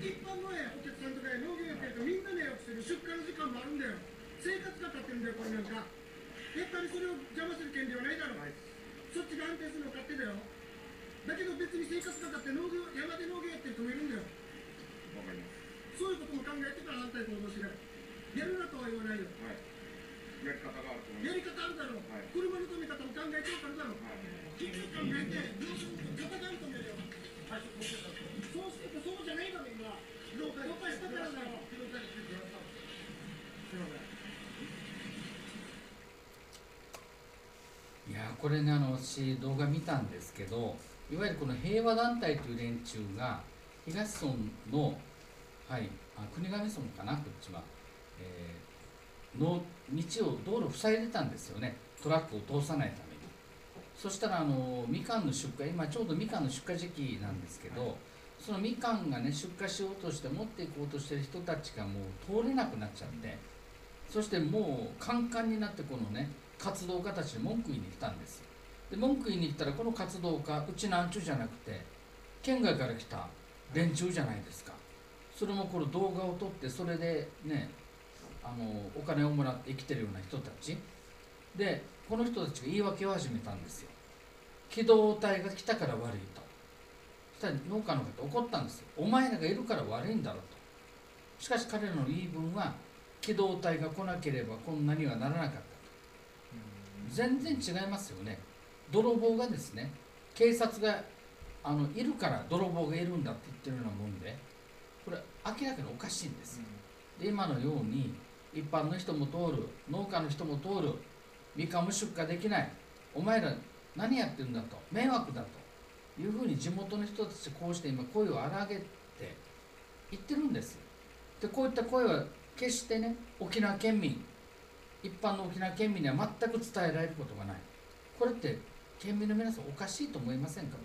一般のねお客さんとか農業やってるとみんな迷惑してる出荷の時間もあるんだよ生活が立ってるんだよこれなんかやったりそれを邪魔する権利はないだろ、そっちが安定するの勝手だよだけど別に生活かかって農業山で農業やってる人もいるんだよわかりますそういうことも考えてから反対行動しないやるなとは言わないよはいやり方があると思いやますり方あるだろう、はい車の止め方も考えて分かるだろうはい結局考えて両方片側に止めるよそうしててそうじゃないだろ今どうかしたからだろ機動隊についてくださいすいませんいやこれねあの私動画見たんですけどいわゆるこの平和団体という連中が東村の、はい、あ国頭村かなこっちは、えーの道を道路を塞いでたんですよね。トラックを通さないために。そしたらあのみかんの出荷今ちょうどみかんの出荷時期なんですけど、そのみかんがね出荷しようとして持っていこうとしてる人たちがもう通れなくなっちゃってそしてもうカンカンになってこのね活動家たちに文句言いに来たんですよで文句言いに来たらこの活動家うちなんちゅうじゃなくて県外から来た連中じゃないですか。それもこの動画を撮ってそれでねあのお金をもらって生きてるような人たち。でこの人たちが言い訳を始めたんですよ。機動隊が来たから悪いと。そしたら農家の方怒ったんですよ。お前らがいるから悪いんだろうと。しかし彼らの言い分は機動隊が来なければこんなにはならなかったと。全然違いますよね泥棒がですね警察があのいるから泥棒がいるんだって言ってるようなもんでこれ明らかにおかしいんです。よで今のように一般の人も通る農家の人も通るみかんも出荷できないお前ら何やってるんだと迷惑だというふうに地元の人たちこうして今声を荒げて言ってるんです。よでこういった声は決してね沖縄県民一般の沖縄県民には全く伝えられることがない。これって県民の皆さんおかしいと思いませんかこ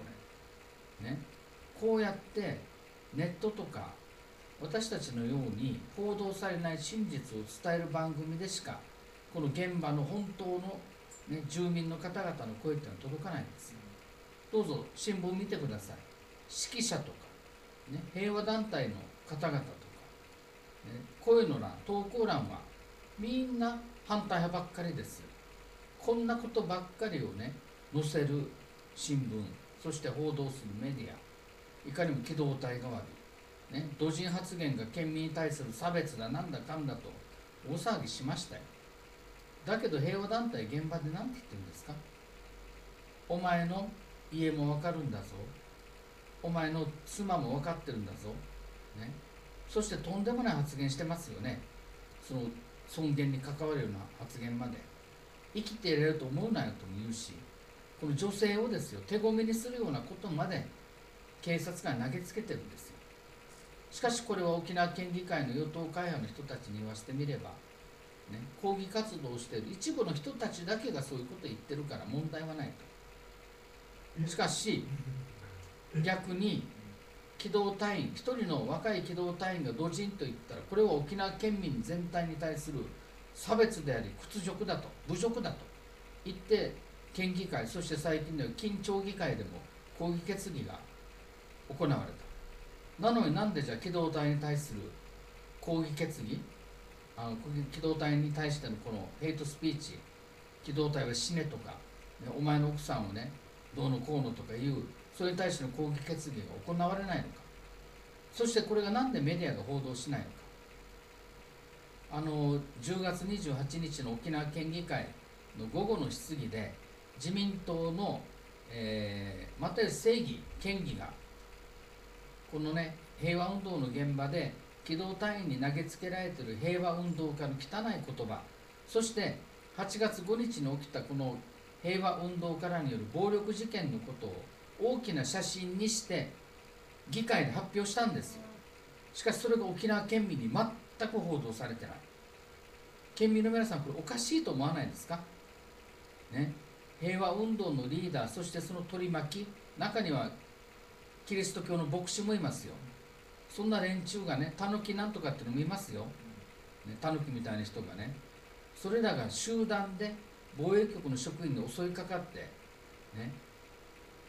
れ？ね。こうやってネットとか私たちのように報道されない真実を伝える番組でしかこの現場の本当の、ね、住民の方々の声っていうのは届かないんですよ。どうぞ新聞見てください。指揮者とか、ね、平和団体の方々とか、ね、声の欄投稿欄はみんな反対派ばっかりですこんなことばっかりをね載せる新聞そして報道するメディアいかにも機動隊代わり、ね、土人発言が県民に対する差別だなんだかんだと大騒ぎしましたよ。だけど平和団体現場で何て言ってるんですか？お前の家も分かるんだぞ。お前の妻も分かってるんだぞ、ね、そしてとんでもない発言してますよね。その尊厳に関わるような発言まで。生きていられると思うなよとも言うし。この女性をですよ手ごめにするようなことまで警察官に投げつけてるんですよ。しかしこれは沖縄県議会の与党会派の人たちに言わせてみれば、ね、抗議活動をしている一部の人たちだけがそういうことを言ってるから問題はないと。しかし逆に機動隊員一人の若い機動隊員が土人と言ったらこれは沖縄県民全体に対する差別であり屈辱だと侮辱だと言って県議会そして最近では緊張議会でも抗議決議が行われた。なのになんでじゃあ機動隊に対する抗議決議あの機動隊に対してのこのヘイトスピーチ機動隊は死ねとか、ね、お前の奥さんをねどうのこうのとか言うそれに対しての抗議決議が行われないのか。そしてこれが何でメディアが報道しないのか。あの10月28日の沖縄県議会の午後の質疑で自民党の、えー、又吉正義県議がこのね平和運動の現場で機動隊員に投げつけられてる平和運動家の汚い言葉そして8月5日に起きたこの平和運動家らによる暴力事件のことを大きな写真にして議会で発表したんですよ。しかしそれが沖縄県民に全く報道されてない。県民の皆さんこれおかしいと思わないですか？ね。平和運動のリーダーそしてその取り巻き中にはキリスト教の牧師もいますよ。そんな連中がねタヌキなんとかっていうのもいますよ、ね、タヌキみたいな人がね。それらが集団で防衛局の職員に襲いかかってね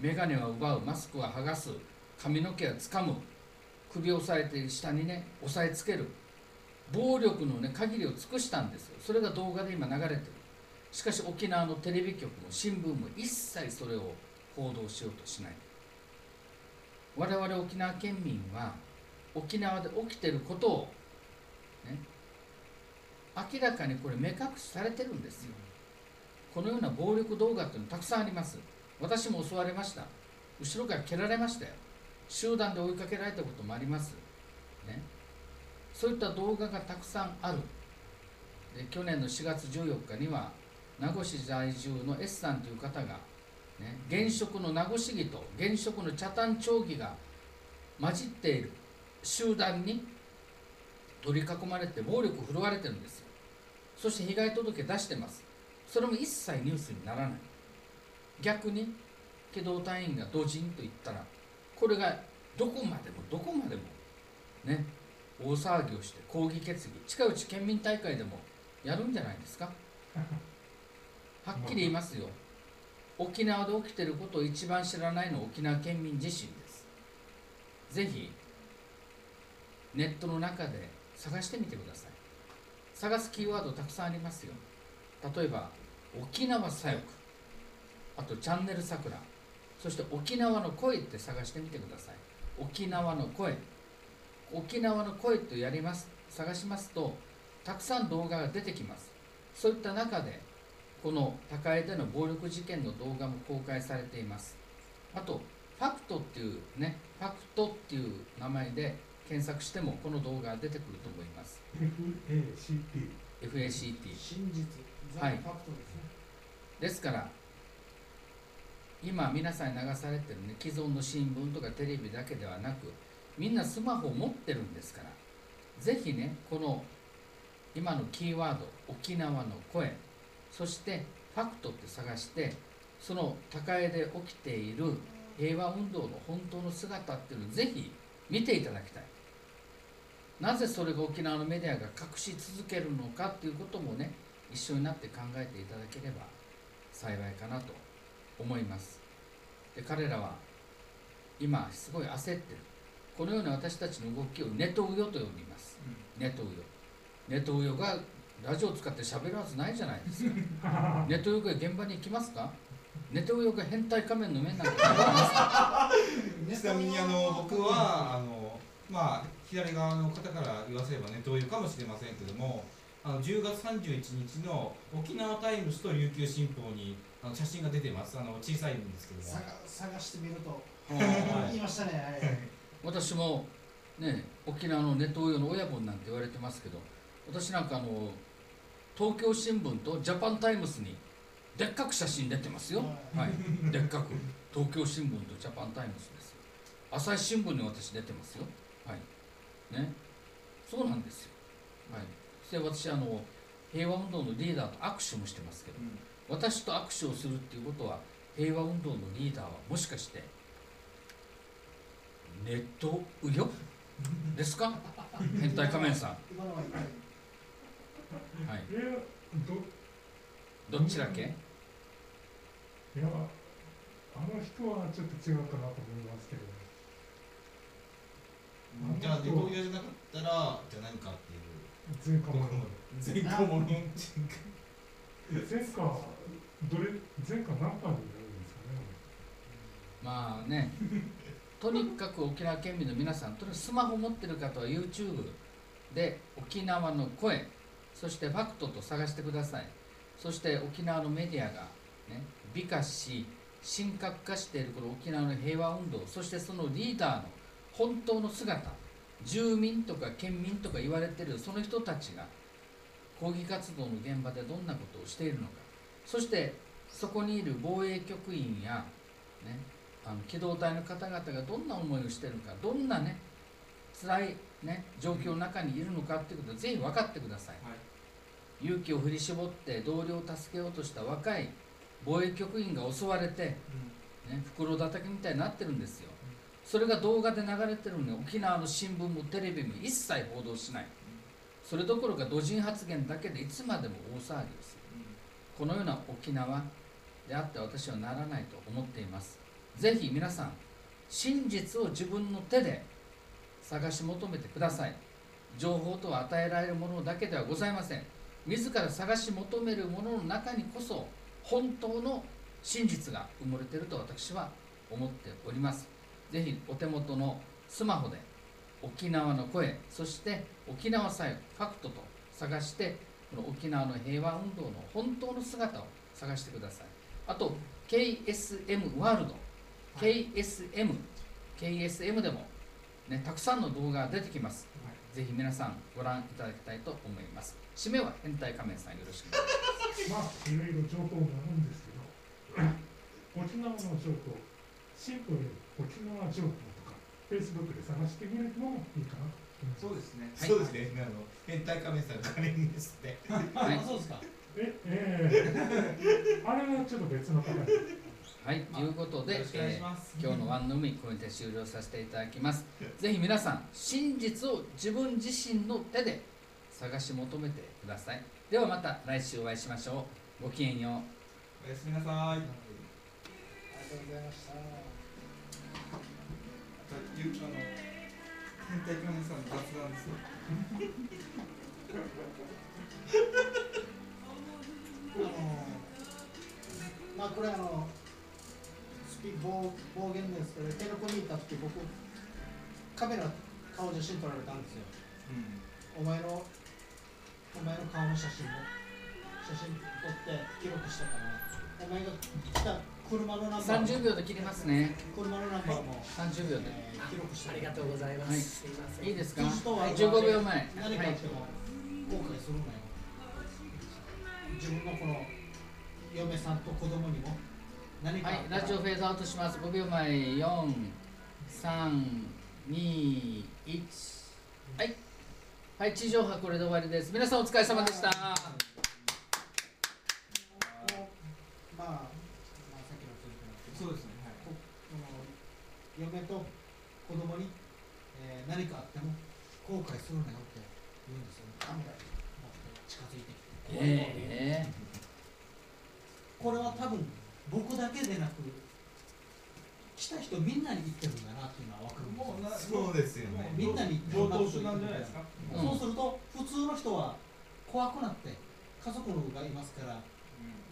眼鏡は奪うマスクは剥がす髪の毛はつかむ首を押さえて下にね押さえつける。暴力のね限りを尽くしたんですよ。それが動画で今流れてる。しかし沖縄のテレビ局も新聞も一切それを報道しようとしない。我々沖縄県民は沖縄で起きてることをね明らかにこれ目隠しされてるんですよ。このような暴力動画っていうのたくさんあります。私も襲われました。後ろから蹴られましたよ。集団で追いかけられたこともあります。ね。そういった動画がたくさんある。で去年の4月14日には名護市在住の S さんという方が、ね、現職の名護市議と現職の茶炭町議が混じっている集団に取り囲まれて暴力振るわれてるんですよ。そして被害届出してます。それも一切ニュースにならない。逆に機動隊員がドジンと言ったらこれがどこまでもどこまでもね大騒ぎをして抗議決議近いうち県民大会でもやるんじゃないですか。はっきり言いますよ。沖縄で起きてることを一番知らないのは沖縄県民自身です。ぜひネットの中で探してみてください。探すキーワードたくさんありますよ。例えば沖縄左翼。あとチャンネル桜。そして沖縄の声って探してみてください。沖縄の声。沖縄の声とやります探しますとたくさん動画が出てきます。そういった中でこの高江での暴力事件の動画も公開されています。あとファクトっていうねファクトっていう名前で検索してもこの動画が出てくると思います。FACT FACT 真実ザ・フはい。ァクトですね、ですから今皆さんに流されてるね既存の新聞とかテレビだけではなくみんなスマホを持ってるんですからぜひねこの今のキーワード沖縄の声そしてファクトって探してその高江で起きている平和運動の本当の姿っていうのをぜひ見ていただきたい。なぜそれが沖縄のメディアが隠し続けるのかっていうこともね一緒になって考えていただければ幸いかなと思います。で彼らは今すごい焦ってる。このような私たちの動きをネトウヨと呼びます。ネトウヨネトウヨがラジオを使って喋るはずないじゃないですか。ネトウヨが現場に行きますか？ネトウヨが変態仮面の面なんかかぶりますかちなみにあの僕はあのまあ左側の方から言わせればねどういうかもしれませんけどもあの10月31日の沖縄タイムズと琉球新報にあの写真が出てます。あの小さいんですけども。探探してみると。はい。言いましたね、はい。私もね沖縄のネトウヨの親分なんて言われてますけど私なんかあの東京新聞とジャパンタイムズにでっかく写真出てますよ、はい、でっかく。東京新聞とジャパンタイムズです。よ朝日新聞に私出てますよ。はい。ね。そうなんですよ。はい。そして私あの平和運動のリーダーと握手もしてますけど私と握手をするっていうことは平和運動のリーダーはもしかしてネットウヨですか？変態仮面さんはい。どどっちだっけ？いやあの人はちょっと違うかなと思いますけどじゃあネトウヨじゃなかったらじゃあ何かっていう。前科者前科者前科どれ前科何番になるんですかね？まあね。とにかく沖縄県民の皆さんとにかくスマホ持ってる方は YouTube で沖縄の声そしてファクトと探してください。そして沖縄のメディアが、ね、美化し神格化しているこの沖縄の平和運動そしてそのリーダーの本当の姿住民とか県民とか言われてるその人たちが抗議活動の現場でどんなことをしているのか。そしてそこにいる防衛局員や、ね、あの機動隊の方々がどんな思いをしているのかどんなね辛い、ね、状況の中にいるのかっていうことをぜひ分かってください、はい。勇気を振り絞って同僚を助けようとした若い防衛局員が襲われて、ね、袋叩きみたいになってるんですよ。それが動画で流れてるの。に沖縄の新聞もテレビも一切報道しない。それどころか土人発言だけでいつまでも大騒ぎをする。このような沖縄であって私はならないと思っています。ぜひ皆さん真実を自分の手で探し求めてください。情報とは与えられるものだけではございません自ら探し求めるものの中にこそ本当の真実が埋もれていると私は思っております。ぜひお手元のスマホで沖縄の声そして沖縄サイファクトと探してこの沖縄の平和運動の本当の姿を探してください。あと KSM ワールド。KSM KSM でも、ね、たくさんの動画が出てきますぜひ皆さんご覧いただきたいと思います。締めは変態仮面さんよろしくお願いします。まあいろいろ情報もあるんですけど沖縄の情報シンプルに沖縄情報とか Facebook で探してみるのもいいかなと思います。そうですね。はい。そうですね。あの変態仮面さんの仮面ですって。はい。あそうですか。えええあれはちょっと別の方にはい、ということでえー今日のワンの海これで終了させていただきます。ぜひ皆さん真実を自分自身の手で探し求めてください。ではまた来週お会いしましょう。ごきげんよう。おやすみなさい。ありがとうございました。ゆあの変態仮面さんの雑談ですよ。あのまあこれあのスピ暴暴言ですけど手の子にいたって僕カメラ顔写真撮られたんですよ。お前のお前の顔の写真も写真撮って記録したから。お前が来た車のナンバーも。30秒で切りますね。車のナンバーも、30秒で。えー記録してありがとうございます。はい。すいません。いいですか？人は15秒前。はい何かあっても後悔するのよ。自分のこの嫁さんと子供にも何か。はいラジオフェードアウトします。5秒前4 3 2 1はい。はい地上波これで終わりです。皆さんお疲れ様でした。まあ、まあ、さっきの続きそうですねはい。嫁と子供に、えー何かあっても後悔するなよって言うんですよカメラに持って近づいてきて。ええ。これは多分僕だけでなく来た人みんなに言ってるんだなっていうのは分かるそうですよね。みんなに上等手段じゃないですかうん。そうすると普通の人は怖くなって家族がいますから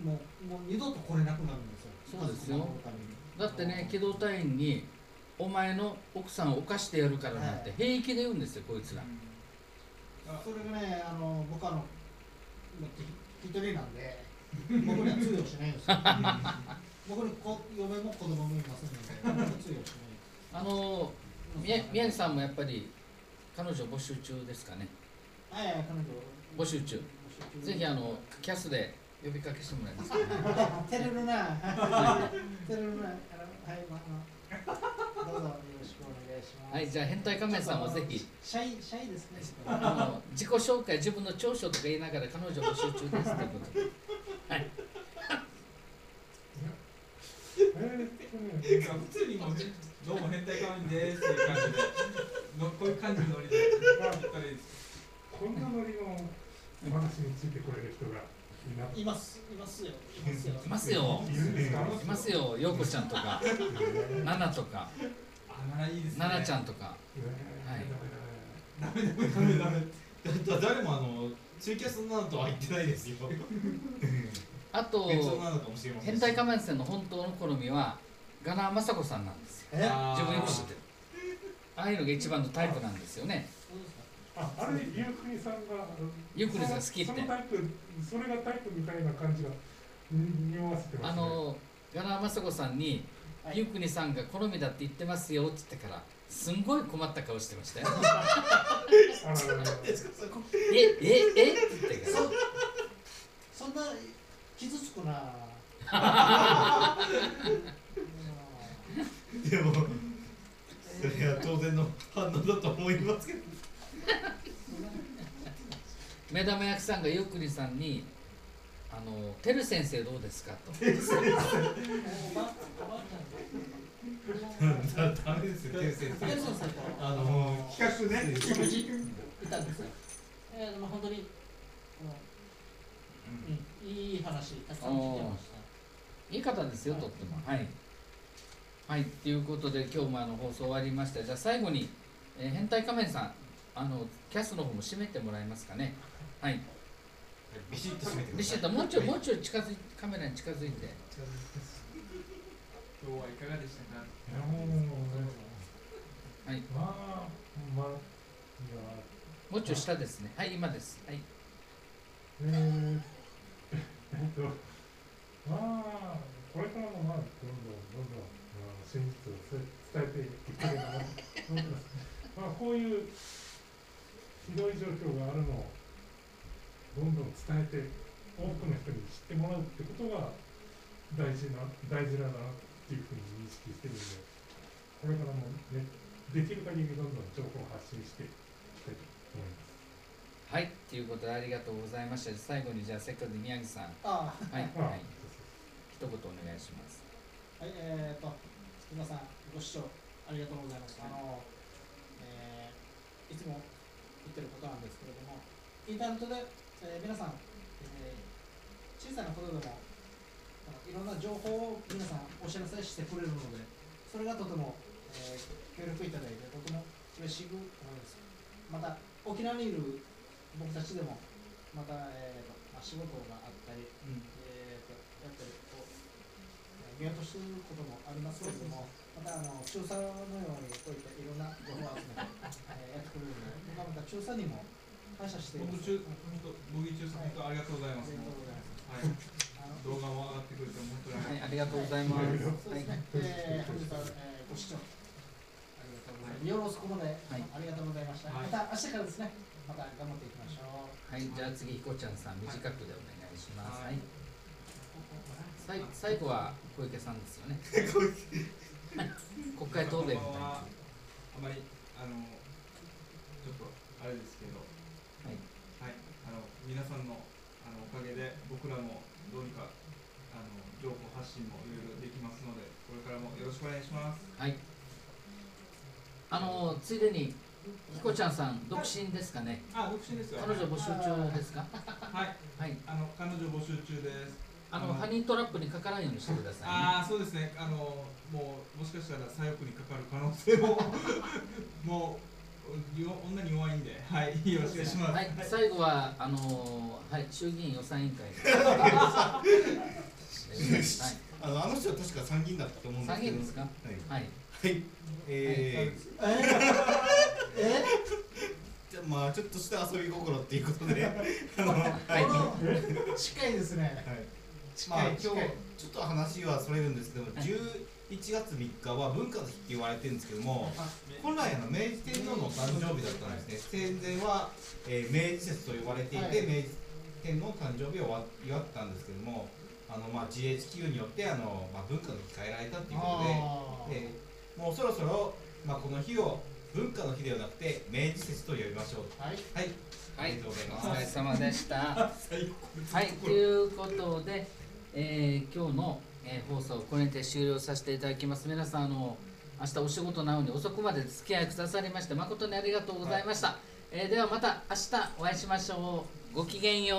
もうもう二度と来れなくなるんですよ。そうですよ。だってね機動隊員に「お前の奥さんを犯してやるから」なんて平気で言うんですよこいつら。それがねあの僕あの一人なんで僕には通用しないんですよ。僕にこ嫁も子供もいますので通用しないあの宮宮城さんもやっぱり彼女募集中ですかね？はいはい彼女募集中。ぜひあのキャスで呼びかけしてもらえます。か照れるな。照れるな。はいまああのどうぞよろしくお願いします。はいじゃあ変態仮面さんもぜひ。シャイシャイですね。あの自己紹介自分の長所とか言いながら彼女募集中ですということ普通にもうどうも変態仮面ですっていう感じでのこういう感じのノリで。まあ言ったらいいですこんなノリの話についてくれる人がいます。いますよ。いますよ。いますよ。いますよ。陽子ちゃんとか。ナナとか。あらいいですね。ナナちゃんとか。はい。ダメダメダメ。ダメだ誰もあのツイキャスなどとは言ってないですよ。あと変態仮面さんの本当の好みはガナー雅子さんなんですよ。自分よく知ってる。ああいうのが一番のタイプなんですよね。ああれゆうくにさんがゆうくにさん好きって。そのタイプそれがタイプみたいな感じがうん匂わせてますね。あのガナー雅子さんにはい。ゆうくにさんが好みだって言ってますよって言ってからすんごい困った顔してましたよ。あららららえええ？って言ってから。そそんな傷つくな。でもそれは当然の反応だと思いますけど。目玉役さんがゆうくにさんに「あのてる先生どうですか?」とおばおばあちゃんだダメですよテル先生とあの企画ねいたんです。よ。えー、まあ本当に、うん、いい話たくさん聞いてました。いい。方ですよとってもはい。はい。ということで今日もあの放送終わりました。じゃあ最後に、えー変態仮面さんあのキャスの方も締めてもらえますかね。はい。ビシッと締めてください。ビシッともうちょいもうちょい近づいカメラに近づい。て今日はいかがでしたか？いやもうねはい。まあまあいやもうちょい下ですね。はい今です。はい。えー、えっとまあこれからもまあどんどんどんどん、まあ、真実をせ伝えていければなと思ってますまあこういうひどい状況があるのをどんどん伝えて多くの人に知ってもらうってことが大事な大事だなっていうふうに認識してるんでこれからもねできる限りどんどん情報を発信していきたいと思います。はいということでありがとうございました。最後にじゃあせっかくで宮城さん。あはい、まあはい、一言お願いします。はい、えー、と、皆さん、ご視聴ありがとうございました。あの、えー、いつも言ってることなんですけれども、インターネットで、えー皆さん、えー小さなことでも、いろんな情報を皆さんお知らせしてくれるので、それがとても、えー協力いただいて、とても嬉しく思います。また、沖縄にいる僕たちでも、また、えーとまあ、仕事があったり、えー、とやったりこう見落とすることもありますけれども、またあの中佐のようにこういったいろんな情報を集めて、えーやってくれるので、僕はまた中佐にも感謝しています。本当中本当ボギー中さん本当ありがとうございますありがとうございます。はいあの動画も上がってくれて本当にはいありがとうございますそうですね、えー本日は、えーご視聴ありがとうございます。夜遅くまで、はい。ありがとうございました。はい。また明日からですね、また頑張っていきましょう。はい。じゃあ次ひこちゃんさん短くでお願いします。ははい。い、さい最後は小池さんですよね。国会答弁みたいなあまりあのちょっとあれですけどはいはい、あの皆さんのあのおかげで僕らもどうにかあの情報発信もいろいろできますのでこれからもよろしくお願いします。はい。あのついでにひこちゃんさん独身ですかね？あ、独身ですよ。彼女募集中ですか？はい、はい。あの彼女募集中です。あのハニートラップにかからんようにしてください、ね。ああ、そうですね。あのもうもしかしたら左翼にかかる可能性も もうよ女に弱いんで、はい、よろしくお願いします。はい。最後はあのはい衆議院予算委員会で。はい。あのあの人は確か参議院だったと思うんですけど参議院ですか？はい、はい。はい、えー。えー、えじゃあまあちょっとした遊び心っていうことで。あのはい。近いですね。まあ今日ちょっと話はそれるんですけども、11月3日は文化の日って言われてるんですけども、本来あの明治天皇の誕生日だったんですね。戦前は、えー明治節と呼ばれていて、はい。明治天皇の誕生日を祝ったんですけども、あのまあ GHQ によってあのまあ文化の日変えられたっていうことで、えーもうそろそろまあこの日を文化の日ではなくて明治節と呼びましょう。はい。はい、はい。ありがとうございおます。疲れ様でした。最後はい、ということで、えー今日の、えー放送これにて終了させていただきます皆さんあの明日お仕事なのに遅くまで付き合いくださりまして誠にありがとうございました、えーではまた明日お会いしましょうごきげんよ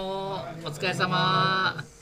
うお疲れ様